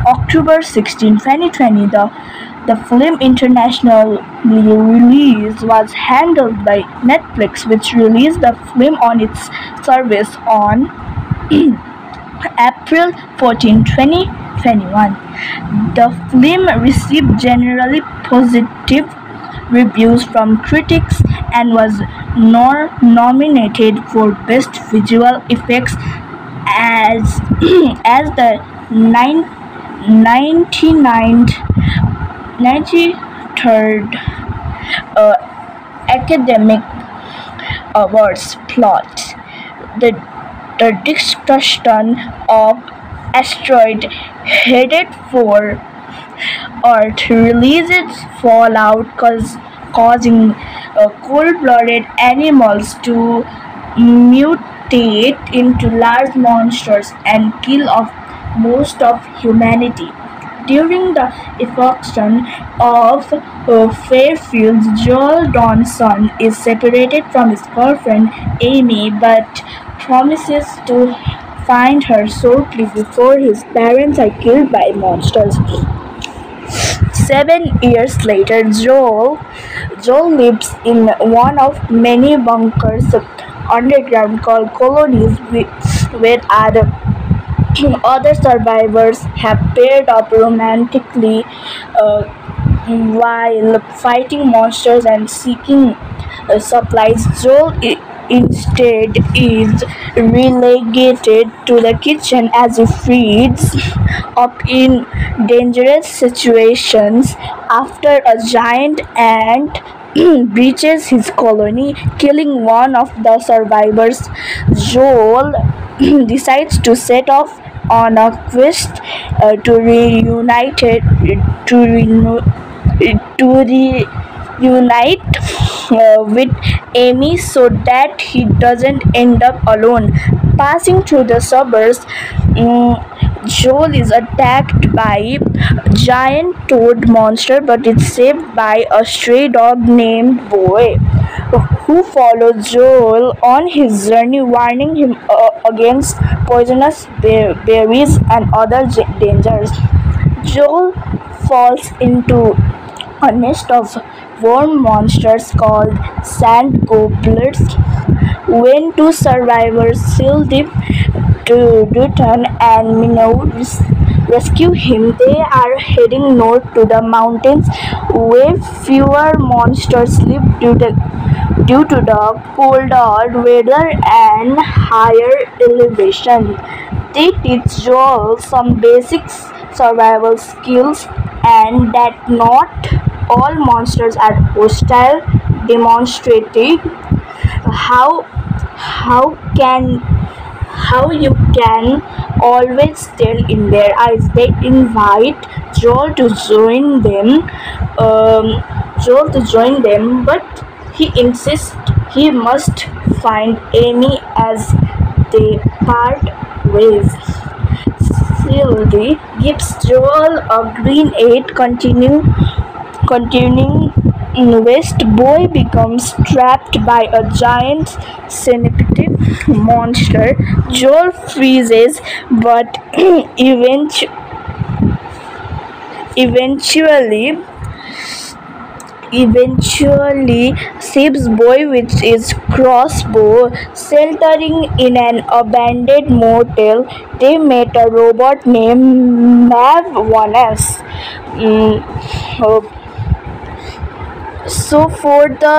October 16, 2020. The, the film international release was handled by Netflix, which released the film on its service on April 14, 2021. The film received generally positive reviews from critics and was nor- nominated for Best Visual Effects as, as the nine, 99th, 93rd uh, Academic Awards plot. The, the destruction of asteroid headed for Earth its fallout cause, causing uh, cold-blooded animals to mutate into large monsters and kill off most of humanity. During the evacuation of uh, Fairfield, Joel Dawson is separated from his girlfriend Amy but promises to find her shortly before his parents are killed by monsters. Seven years later, Joel, Joel lives in one of many bunkers underground called colonies where other, other survivors have paired up romantically uh, while fighting monsters and seeking uh, supplies. Joel instead is relegated to the kitchen as he feeds up in dangerous situations after a giant ant breaches his colony, killing one of the survivors. Joel decides to set off on a quest uh, to reunite to renew to reunite with Amy so that he doesn't end up alone. Passing through the suburbs, mm, Joel is attacked by giant toad monster but is saved by a stray dog named Boy. who follows Joel on his journey, warning him uh, against poisonous berries and other dangers. Joel falls into a nest of worm monsters called sand gobblers. When two survivors, Sildip Dutton and Minnow, rescue him, they are heading north to the mountains where fewer monsters live due to, due to the colder weather and higher elevation. They teach Joel some basic survival skills and that not all monsters are hostile, demonstrating how how can how you can always tell in their eyes. They invite Joel to join them, um, Joel to join them, but he insists he must find Amy as they part ways. Sylvie gives Joel a green aid continue, continuing west. Boy becomes trapped by a giant centipede monster. Joel freezes, but eventu- eventually eventually saves boy with his crossbow sheltering in an abandoned motel they met a robot named mav 1s Mm, so for the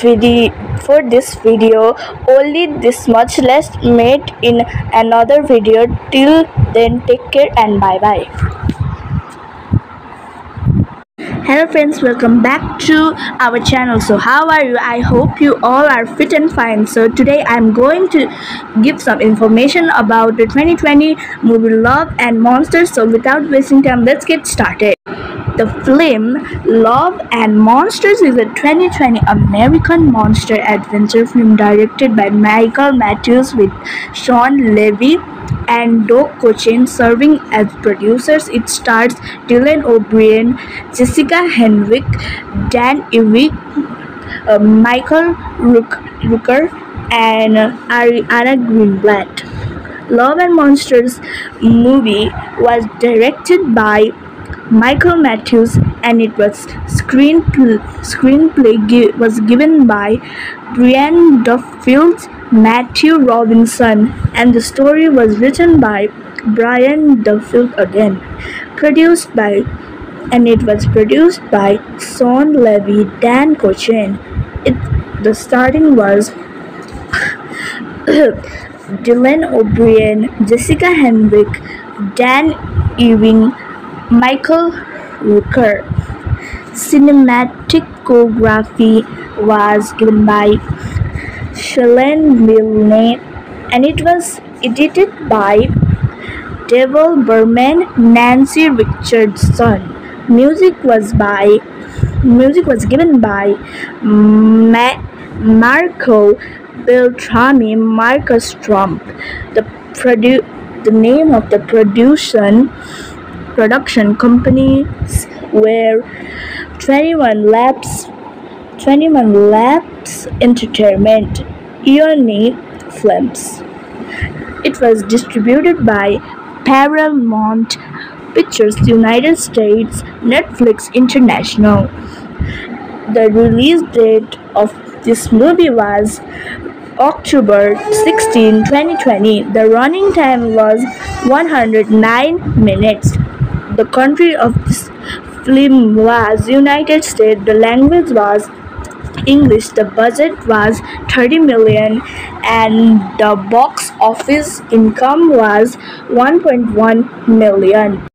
video for this video only this much. Let's meet in another video. Till then take care and bye bye hello friends welcome back to our channel. So how are you? I hope you all are fit and fine. So today i'm going to give some information about the 2020 movie love and monsters. So without wasting time let's get started. The film Love and Monsters is a 2020 American monster adventure film directed by Michael Matthews with Shawn Levy and Doug Cochin serving as producers. It stars Dylan O'Brien, Jessica Henwick, Dan Ivey, uh, Michael Rook- Rooker, and uh, Ariana Greenblatt. Love and Monsters movie was directed by Michael Matthews and it was screenplay, screenplay gi- was given by Brian Duffield, Matthew Robinson and the story was written by Brian Duffield again. Produced by and it was produced by Shawn Levy, Dan Cochin. It the starting was Dylan O'Brien, Jessica Henwick, Dan Ewing, Michael Rooker. Cinematography was given by Shalane Milne and it was edited by Debbie Berman, Nancy Richardson. Music was by music was given by Ma- Marco Beltrami, Marcus Trumpp. The produ- the name of the production production companies were 21 Laps 21 Laps Entertainment, eOne Films. It was distributed by Paramount Pictures United States, Netflix International. The release date of this movie was October 16, 2020. The running time was 109 minutes. The country of this film was United States. The language was English. The budget was 30 million and the box office income was 1.1 million.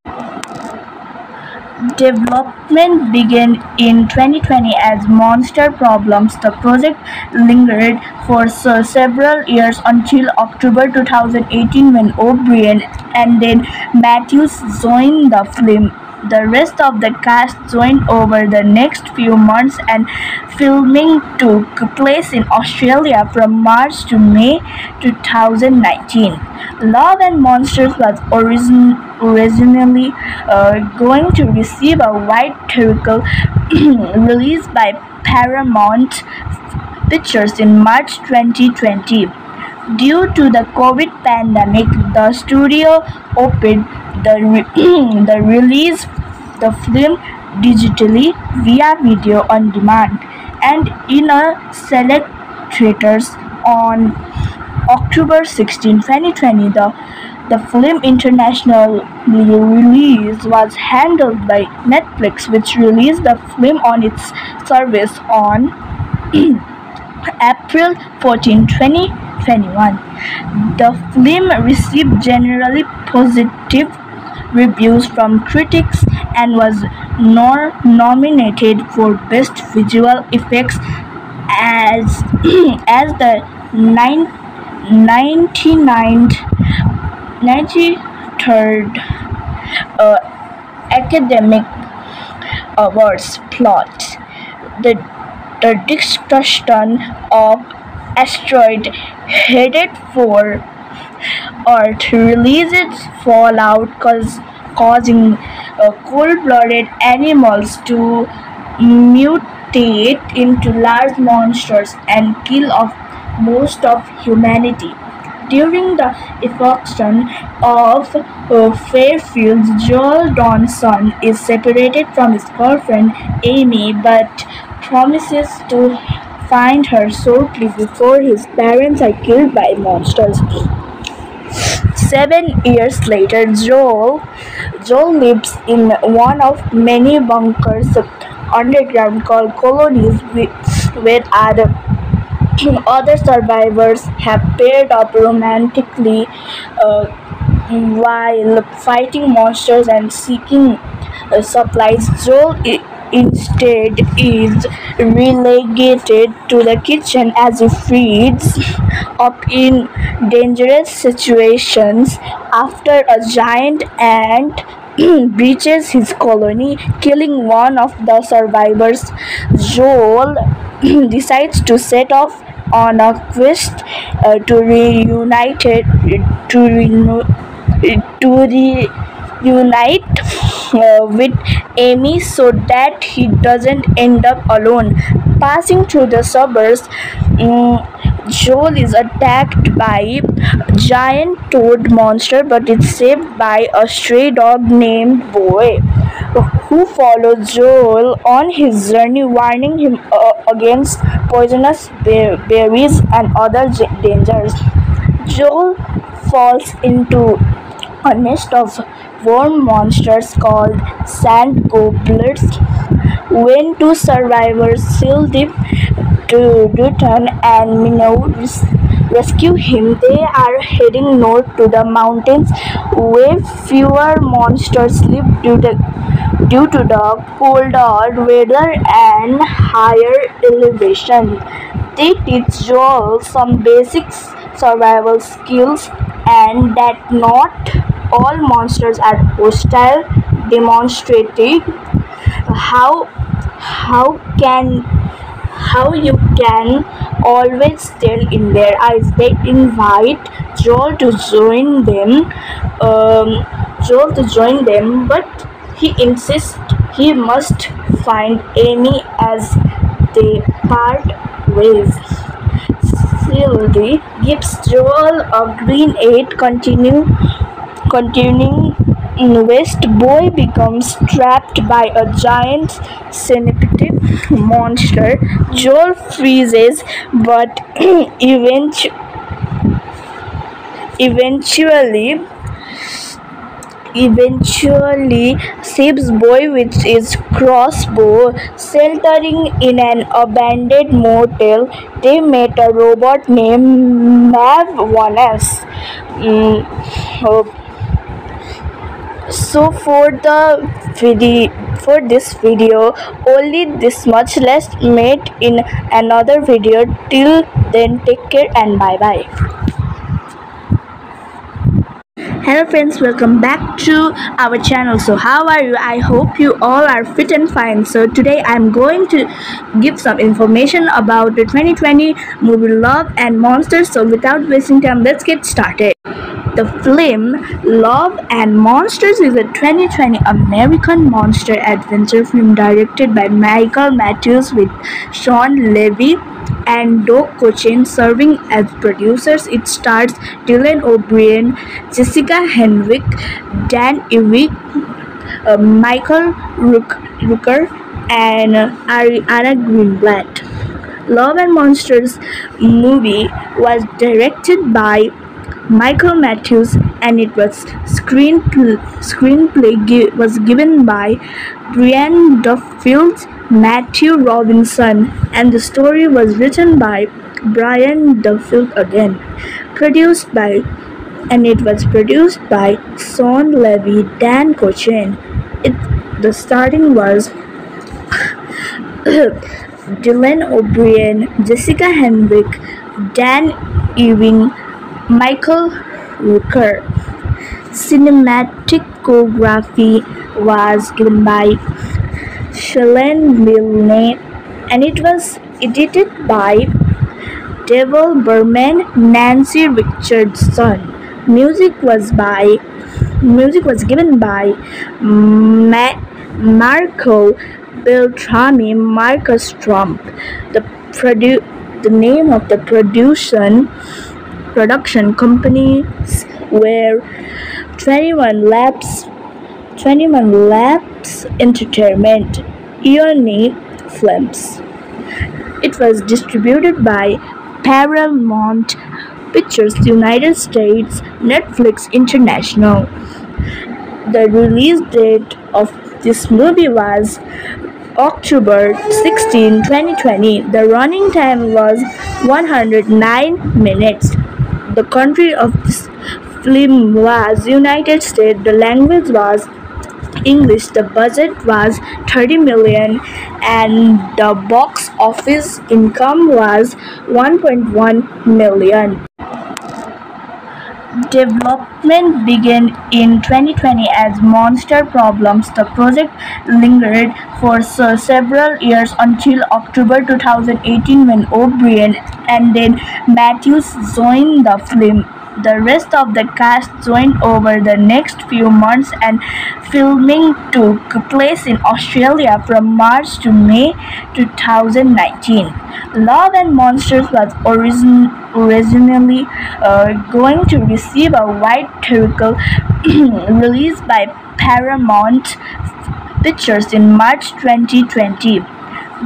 Development began in 2020 as Monster Problems. The project lingered for several years until October 2018 when O'Brien and then Matthews joined the film. The rest of the cast joined over the next few months and filming took place in Australia from March to May 2019. Love and Monsters was origin- originally uh, going to receive a wide theatrical release by Paramount pictures in March 2020. Due to the COVID pandemic, the studio opened the, re- the release the film digitally via video on demand and in a select theaters on October 16, 2020. The, the film international release was handled by Netflix, which released the film on its service on April 14, 2021. The film received generally positive reviews from critics and was nor- nominated for Best Visual Effects as as the nine, 99th 93rd uh, academic awards plot the the destruction of asteroid headed for or to release its fallout cause, causing uh, cold-blooded animals to mutate into large monsters and kill off most of humanity. During the evacuation of uh, Fairfield, Joel Dawson is separated from his girlfriend Amy but promises to find her shortly before his parents are killed by monsters. Seven years later, Joel, Joel lives in one of many bunkers underground called colonies where other, other survivors have paired up romantically uh, while fighting monsters and seeking uh, supplies. Joel instead is relegated to the kitchen as he feeds up in dangerous situations after a giant ant breaches his colony, killing one of the survivors. Joel decides to set off on a quest uh, to reunite to renew, to reunite with Amy so that he doesn't end up alone. Passing through the suburbs, mm, Joel is attacked by a giant toad monster but is saved by a stray dog named Boy who follows Joel on his journey warning him uh, against poisonous berries and other dangers. Joel falls into a nest of worm monsters called sand gobblers. When two survivors seal the to Dutton and Minnow rescue him, they are heading north to the mountains where fewer monsters live due to, due to the colder weather and higher elevation. They teach Joel some basic survival skills and that not all monsters are hostile, demonstrating how how can how you can always tell in their eyes. They invite Joel to join them, um, Joel to join them, but he insists he must find Amy as they part ways. Sylvie gives Joel a green aid, continue, continuing West Boy becomes trapped by a giant centipede monster. Joel freezes, but eventually eventually saves Boy with his crossbow. Sheltering in an abandoned motel, they met a robot named Mav 1S. Mm, oh, so for the video for this video only this much let's meet in another video till then take care and bye bye hello friends welcome back to our channel. So how are you? I hope you all are fit and fine. So today i'm going to give some information about the 2020 movie love and monsters. So without wasting time let's get started. The film Love and Monsters is a 2020 American monster adventure film directed by Michael Matthews with Shawn Levy and Doug Cochran serving as producers. It stars Dylan O'Brien, Jessica Henwick, Dan Ivey, uh, Michael Rook- Rooker, and uh, Ariana Greenblatt. Love and Monsters movie was directed by Michael Matthews and it was screenplay, screenplay gi- was given by Brian Duffield, Matthew Robinson and the story was written by Brian Duffield again. Produced by and it was produced by Shawn Levy, Dan Cochin. It the starting was Dylan O'Brien, Jessica Henwick, Dan Ewing, Michael Rooker. Cinematography was given by Shailen Milne and it was edited by Debbie Berman, Nancy Richardson. Music was by music was given by Ma- Marco Beltrami, Marcus Trumpp. The produ- the name of the production production companies were 21 Laps 21 Laps Entertainment, eOne Films. It was distributed by Paramount Pictures United States, Netflix International. The release date of this movie was October 16, 2020. The running time was 109 minutes. The country of this film was United States. The language was English. The budget was 30 million and the box office income was 1.1 million. Development began in 2020 as Monster Problems. The project lingered for se- several years until October 2018 when O'Brien and then Matthews joined the film. The rest of the cast joined over the next few months and filming took place in Australia from March to May 2019. Love and Monsters was origin- originally uh, going to receive a wide theatrical release by Paramount Pictures in March 2020.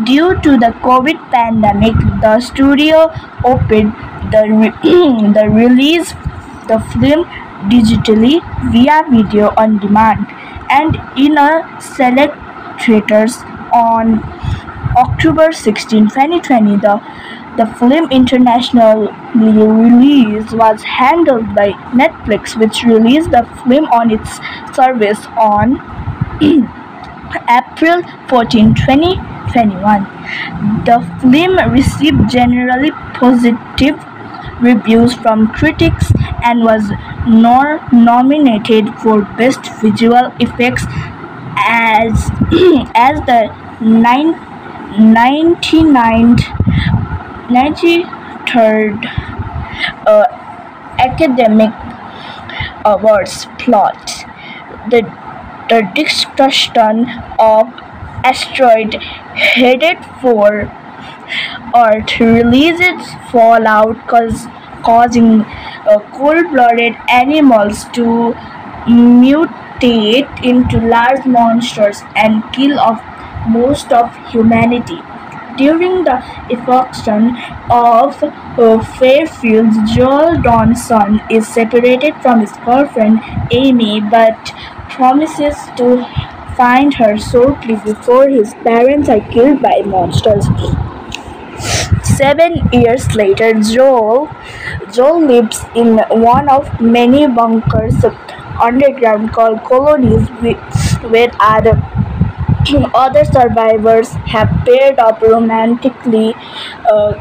Due to the COVID pandemic, the studio opened the, re- the release the film digitally via video on demand and in a select theaters on October 16, 2020. The, the film international release was handled by Netflix, which released the film on its service on April 14, 2021. The film received generally positive reviews from critics and was nor- nominated for Best Visual Effects as, as the nine, 99th, 93rd uh, Academic Awards plot. The, the discussion of asteroid headed for or to release its fallout cause, causing uh, cold-blooded animals to mutate into large monsters and kill off most of humanity. During the evacuation of uh, Fairfield, Joel Dawson is separated from his girlfriend Amy but promises to find her shortly before his parents are killed by monsters. Seven years later, Joel, Joel lives in one of many bunkers underground called colonies where other, other survivors have paired up romantically uh,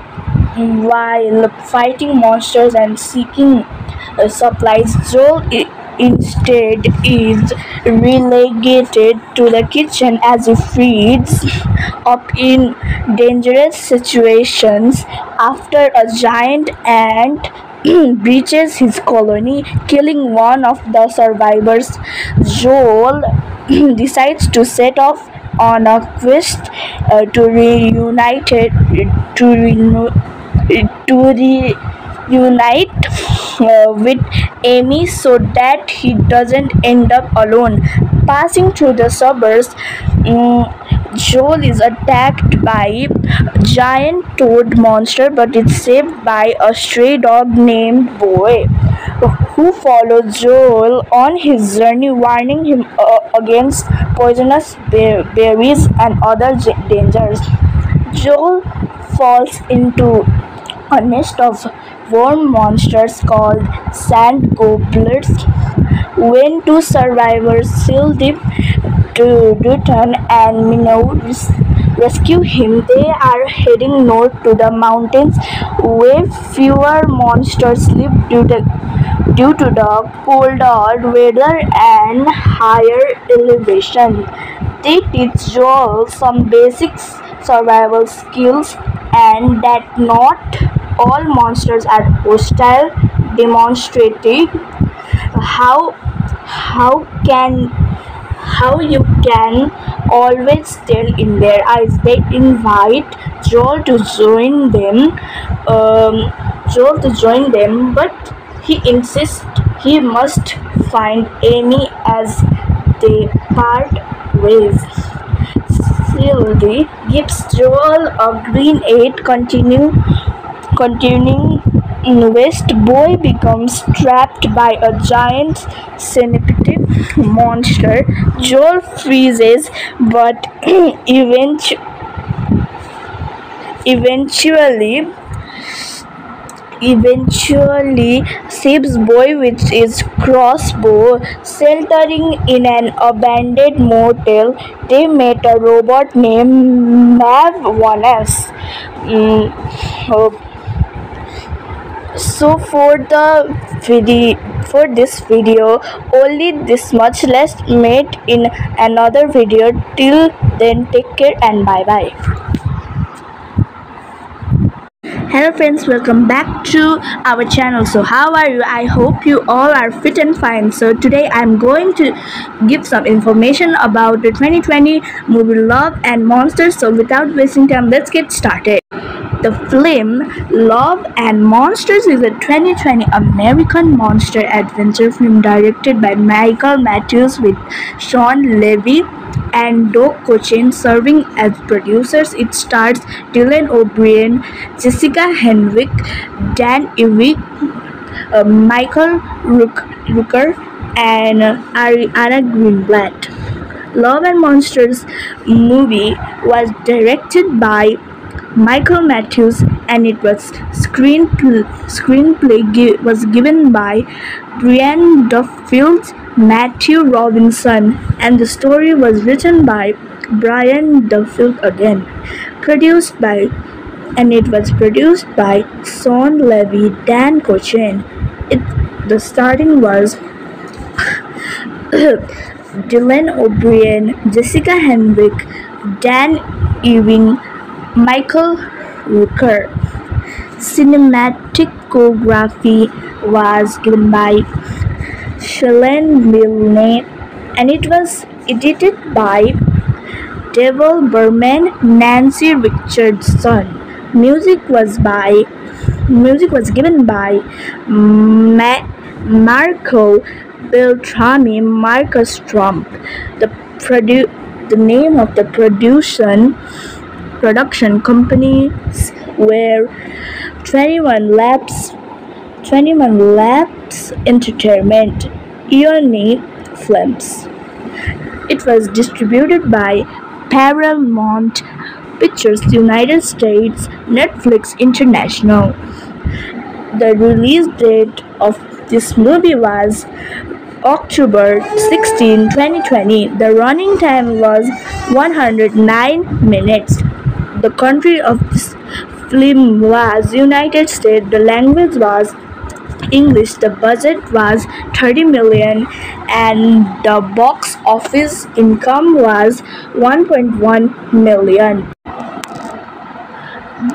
while fighting monsters and seeking uh, supplies. Joel instead is relegated to the kitchen as he feeds up in dangerous situations after a giant ant breaches his colony, killing one of the survivors. Joel decides to set off on a quest uh, to reunite to re- to reunite with Amy so that he doesn't end up alone. Passing through the suburbs, um, Joel is attacked by a giant toad monster but is saved by a stray dog named Boy who follows Joel on his journey warning him uh, against poisonous berries and other dangers. Joel falls into a nest of worm monsters called sand gobblers. When two survivors seal to Dutton and Minnow rescue him, they are heading north to the mountains where fewer monsters live due to, due to the colder weather and higher elevation. They teach Joel some basic survival skills and that not all monsters are hostile, demonstrating how how can how you can always tell in their eyes. They invite Joel to join them, um, Joel to join them, but he insists he must find Amy as they part ways. Sylvie gives Joel a green aid, continue, continuing in West, Boy becomes trapped by a giant centipede monster. Joel freezes, but eventu- eventually eventually saves Boy with his crossbow. Sheltering in an abandoned motel, they met a robot named MAV1S. Mm, so for the video for this video only this much. Let's meet in another video. Till then take care and bye bye hello friends welcome back to our channel. So how are you? I hope you all are fit and fine. So today i'm going to give some information about the 2020 movie love and monsters. So without wasting time let's get started. The film Love and Monsters is a 2020 American monster adventure film directed by Michael Matthews with Shawn Levy and Doug Cochin serving as producers. It stars Dylan O'Brien, Jessica Henwick, Dan Ivey, uh, Michael Rook- Rooker, and uh, Ariana Greenblatt. Love and Monsters movie was directed by Michael Matthews and it was screenplay, screenplay gi- was given by Brian Duffield, Matthew Robinson and the story was written by Brian Duffield again. Produced by and it was produced by Shawn Levy, Dan Cochin. It the starting was Dylan O'Brien, Jessica Henwick, Dan Ewing, Michael Rooker. Cinematography was given by Shailen Milne and it was edited by Debbie Berman, Nancy Richardson. Music was by music was given by Ma- Marco Beltrami, Marcus Trumpp. The produ- the name of the production production companies were 21 Laps 21 Laps Entertainment, eOne Films. It was distributed by Paramount Pictures United States, Netflix International. The release date of this movie was October 16, 2020. The running time was 109 minutes. The country of this film was United States. The language was English. The budget was 30 million and the box office income was 1.1 million.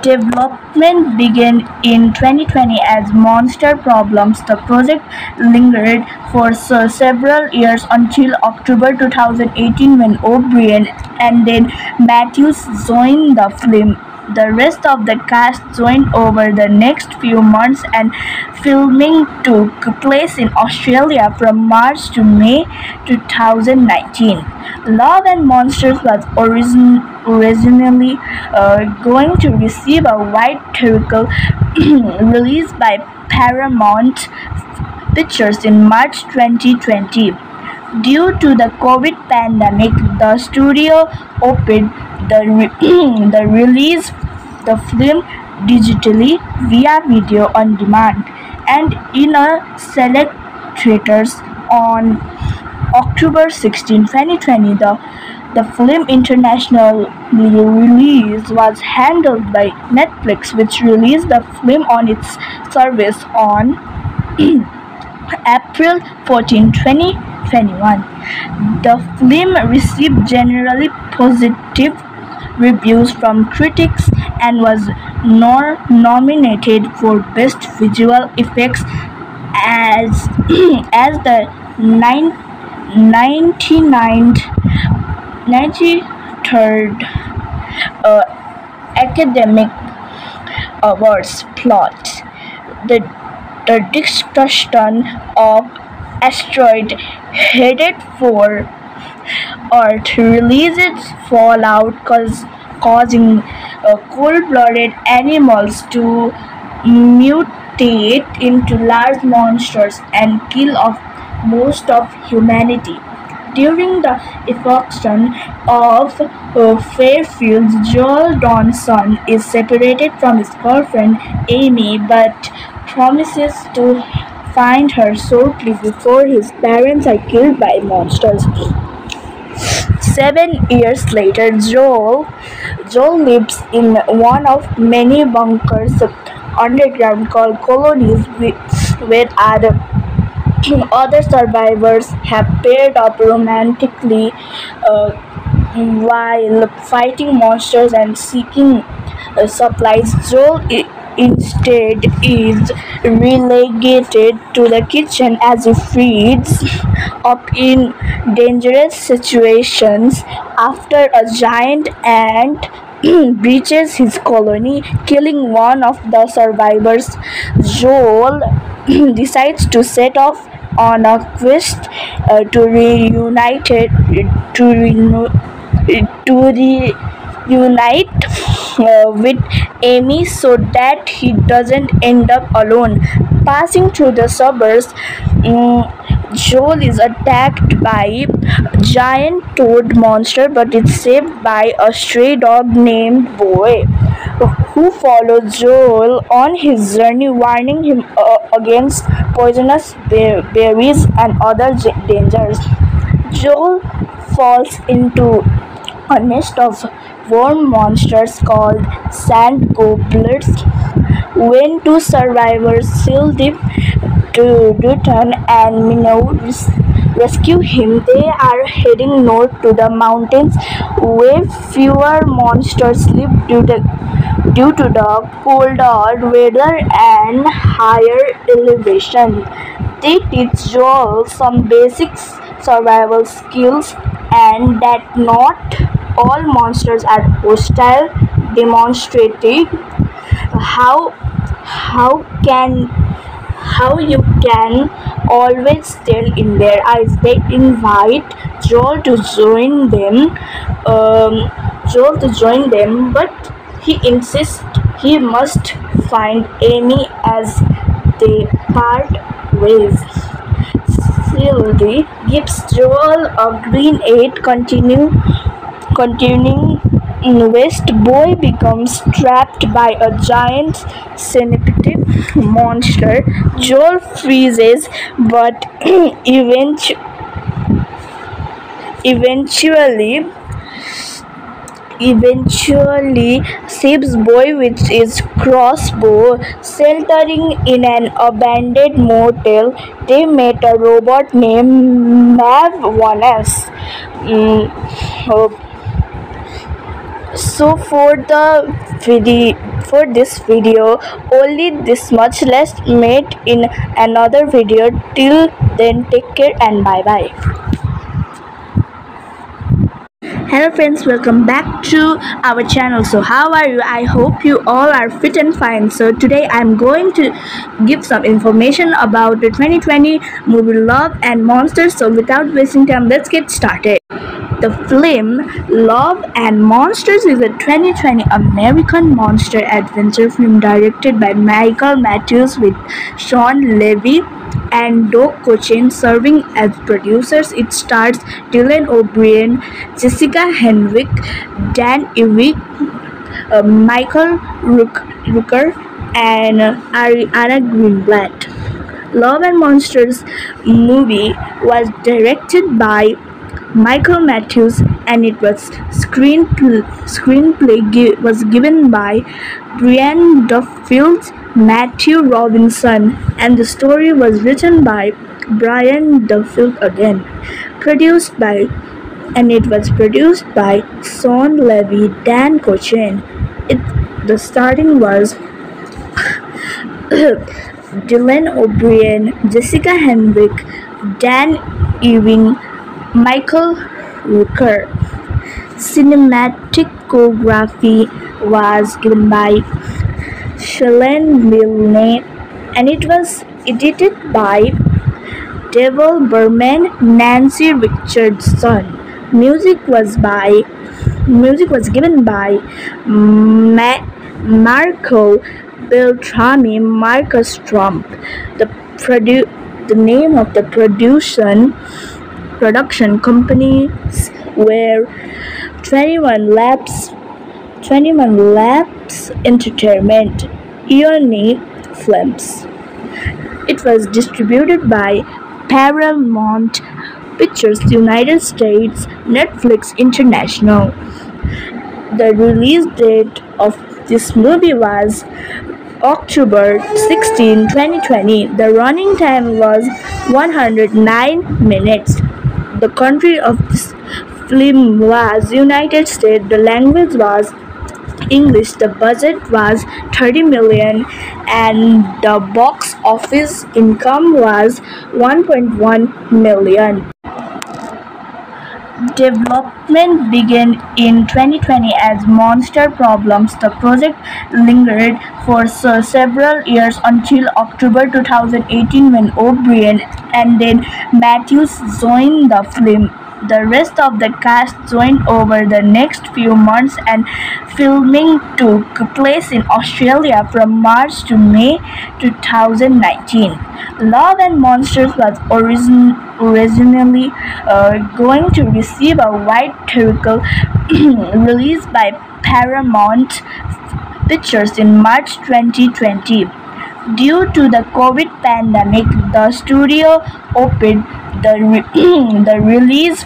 Development began in 2020 as Monster Problems. The project lingered for several years until October 2018 when O'Brien and then Matthews joined the film. The rest of the cast joined over the next few months and filming took place in Australia from March to May 2019. Love and Monsters was origin originally uh, going to receive a wide theatrical release by Paramount Pictures in March 2020. Due to the COVID pandemic, the studio opened the, re- the release the film digitally via video on demand and in a select theaters on October 16, 2020. The, the film international release was handled by Netflix, which released the film on its service on April 14, 2021. The film received generally positive reviews from critics and was nor nominated for Best Visual Effects as as the nine, 99th 93rd uh, Academic Awards plot. The, the discussion of asteroid headed for Earth its fallout cause, causing uh, cold-blooded animals to mutate into large monsters and kill off most of humanity. During the evacuation of uh, Fairfield, Joel Dawson is separated from his girlfriend Amy but promises to find her shortly before his parents are killed by monsters. Seven years later, Joel, Joel lives in one of many bunkers underground called colonies with other other survivors have paired up romantically uh, while fighting monsters and seeking uh, supplies. Joel instead is relegated to the kitchen as he feeds up in dangerous situations after a giant ant breaches his colony, killing one of the survivors. Joel decides to set off on a quest uh, to reunite to re- to reunite with Amy so that he doesn't end up alone. Passing through the suburbs, um, Joel is attacked by giant toad monster but is saved by a stray dog named Boy who follows Joel on his journey warning him uh, against poisonous berries and other dangers. Joel falls into a nest of worm monsters called sand gobblers. When two survivors, Sildip to Dutton and Minnow, rescue him, they are heading north to the mountains where fewer monsters live due to, due to the colder weather and higher elevation. They teach Joel some basic survival skills and that not all monsters are hostile, demonstrating how how can how you can always tell in their eyes. They invite Joel to join them, um, Joel to join them, but he insists he must find Amy as they part ways. Sylvie gives Joel a green 8 continue Continuing west, Boy becomes trapped by a giant centipede monster. Joel freezes, but eventually, eventually eventually saves Boy with his crossbow. Sheltering in an abandoned motel, they met a robot named MAV1S. Mm, so for the video for this video only this much. Less made in another video. Till then take care and bye bye hello friends welcome back to our channel. So how are you? I hope you all are fit and fine. So today i'm going to give some information about the 2020 movie love and monsters. So without wasting time let's get started. The film Love and Monsters is a 2020 American monster adventure film directed by Michael Matthews with Shawn Levy and Doug Cochran serving as producers. It stars Dylan O'Brien, Jessica Henwick, Dan Ivey, uh, Michael Rooker, and uh, Ariana Greenblatt. Love and Monsters movie was directed by Michael Matthews and it was screenplay, screenplay was given by Brian Duffield, Matthew Robinson and the story was written by Brian Duffield again produced by and it was produced by Shawn Levy Dan Cochin. it the starting was Dylan O'Brien Jessica Henwick Dan Ewing Michael Rooker. Cinematography was given by Shane Milne and it was edited by Debbie Berman, Nancy Richardson. Music was by music was given by Ma- Marco Beltrami, Marcus Trumpp. The produ- the name of the production production companies were 21 Laps, 21 Laps Entertainment, eOne Films. It was distributed by Paramount Pictures United States, Netflix International. The release date of this movie was October 16, 2020. The running time was 109 minutes. The country of this film was United States. The language was English. The budget was 30 million and the box office income was 1.1 million. Development began in 2020 as Monster Problems. The project lingered for several years until October 2018 when O'Brien and then Matthews joined the film. The rest of the cast joined over the next few months and filming took place in Australia from March to May 2019. Love and Monsters was origin originally uh, going to receive a wide theatrical release by Paramount Pictures in March 2020. Due to the COVID pandemic, the studio opened the, re- the release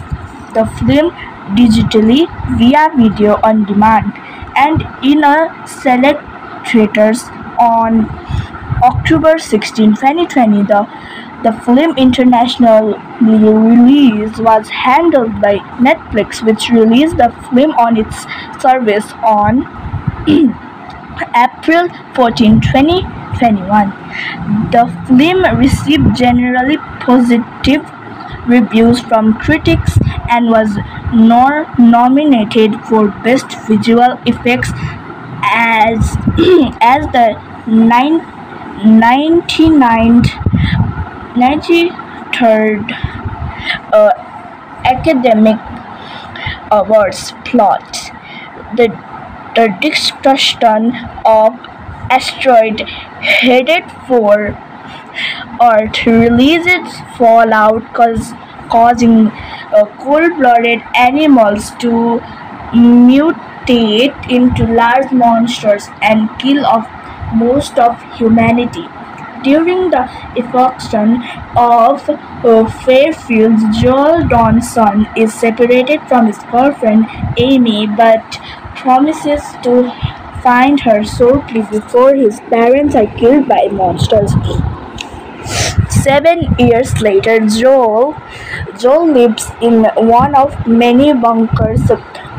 the film digitally via video on demand and in a select theaters on October 16, 2020. The, the film international release was handled by Netflix, which released the film on its service on April 14, 2021. The film received generally positive reviews from critics and was nor nominated for Best Visual Effects as as the nine, 99th 93rd uh, Academic Awards plot. The, the destruction of asteroid headed for or to release its fallout cause, causing uh, cold-blooded animals to mutate into large monsters and kill off most of humanity. During the evacuation of uh, Fairfield, Joel Dawson is separated from his girlfriend Amy but promises to find her shortly before his parents are killed by monsters. Seven years later, Joel, Joel lives in one of many bunkers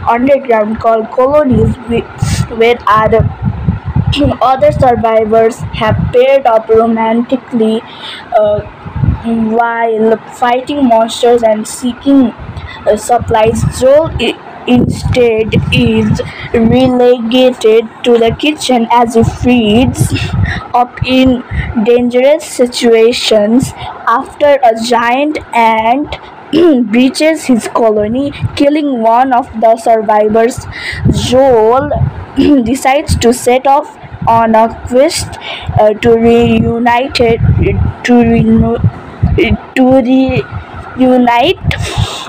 underground called colonies with other other survivors have paired up romantically uh, while fighting monsters and seeking uh, supplies. Joel instead is relegated to the kitchen as he feeds up in dangerous situations after a giant ant breaches his colony, killing one of the survivors. Joel decides to set off on a quest uh, to reunite to renew, to reunite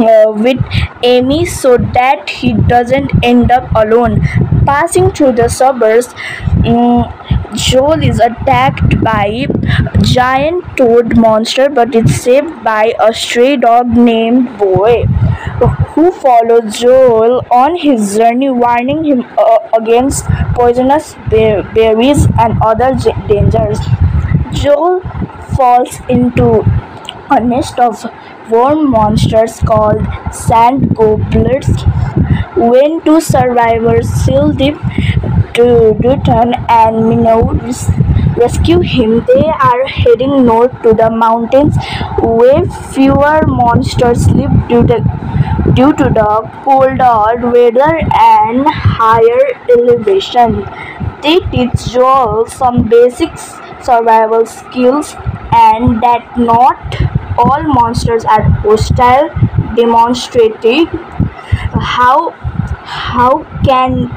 with Amy so that he doesn't end up alone. Passing through the suburbs, mm, Joel is attacked by a giant toad monster but is saved by a stray dog named Boy who follows Joel on his journey warning him uh, against poisonous berries and other dangers. Joel falls into a nest of worm monsters called sand gobblers. When two survivors seal to Dutton and Minnow rescue him, they are heading north to the mountains where fewer monsters live due to, due to the colder weather and higher elevation. They teach Joel some basic survival skills and that not all monsters are hostile, demonstrating how how can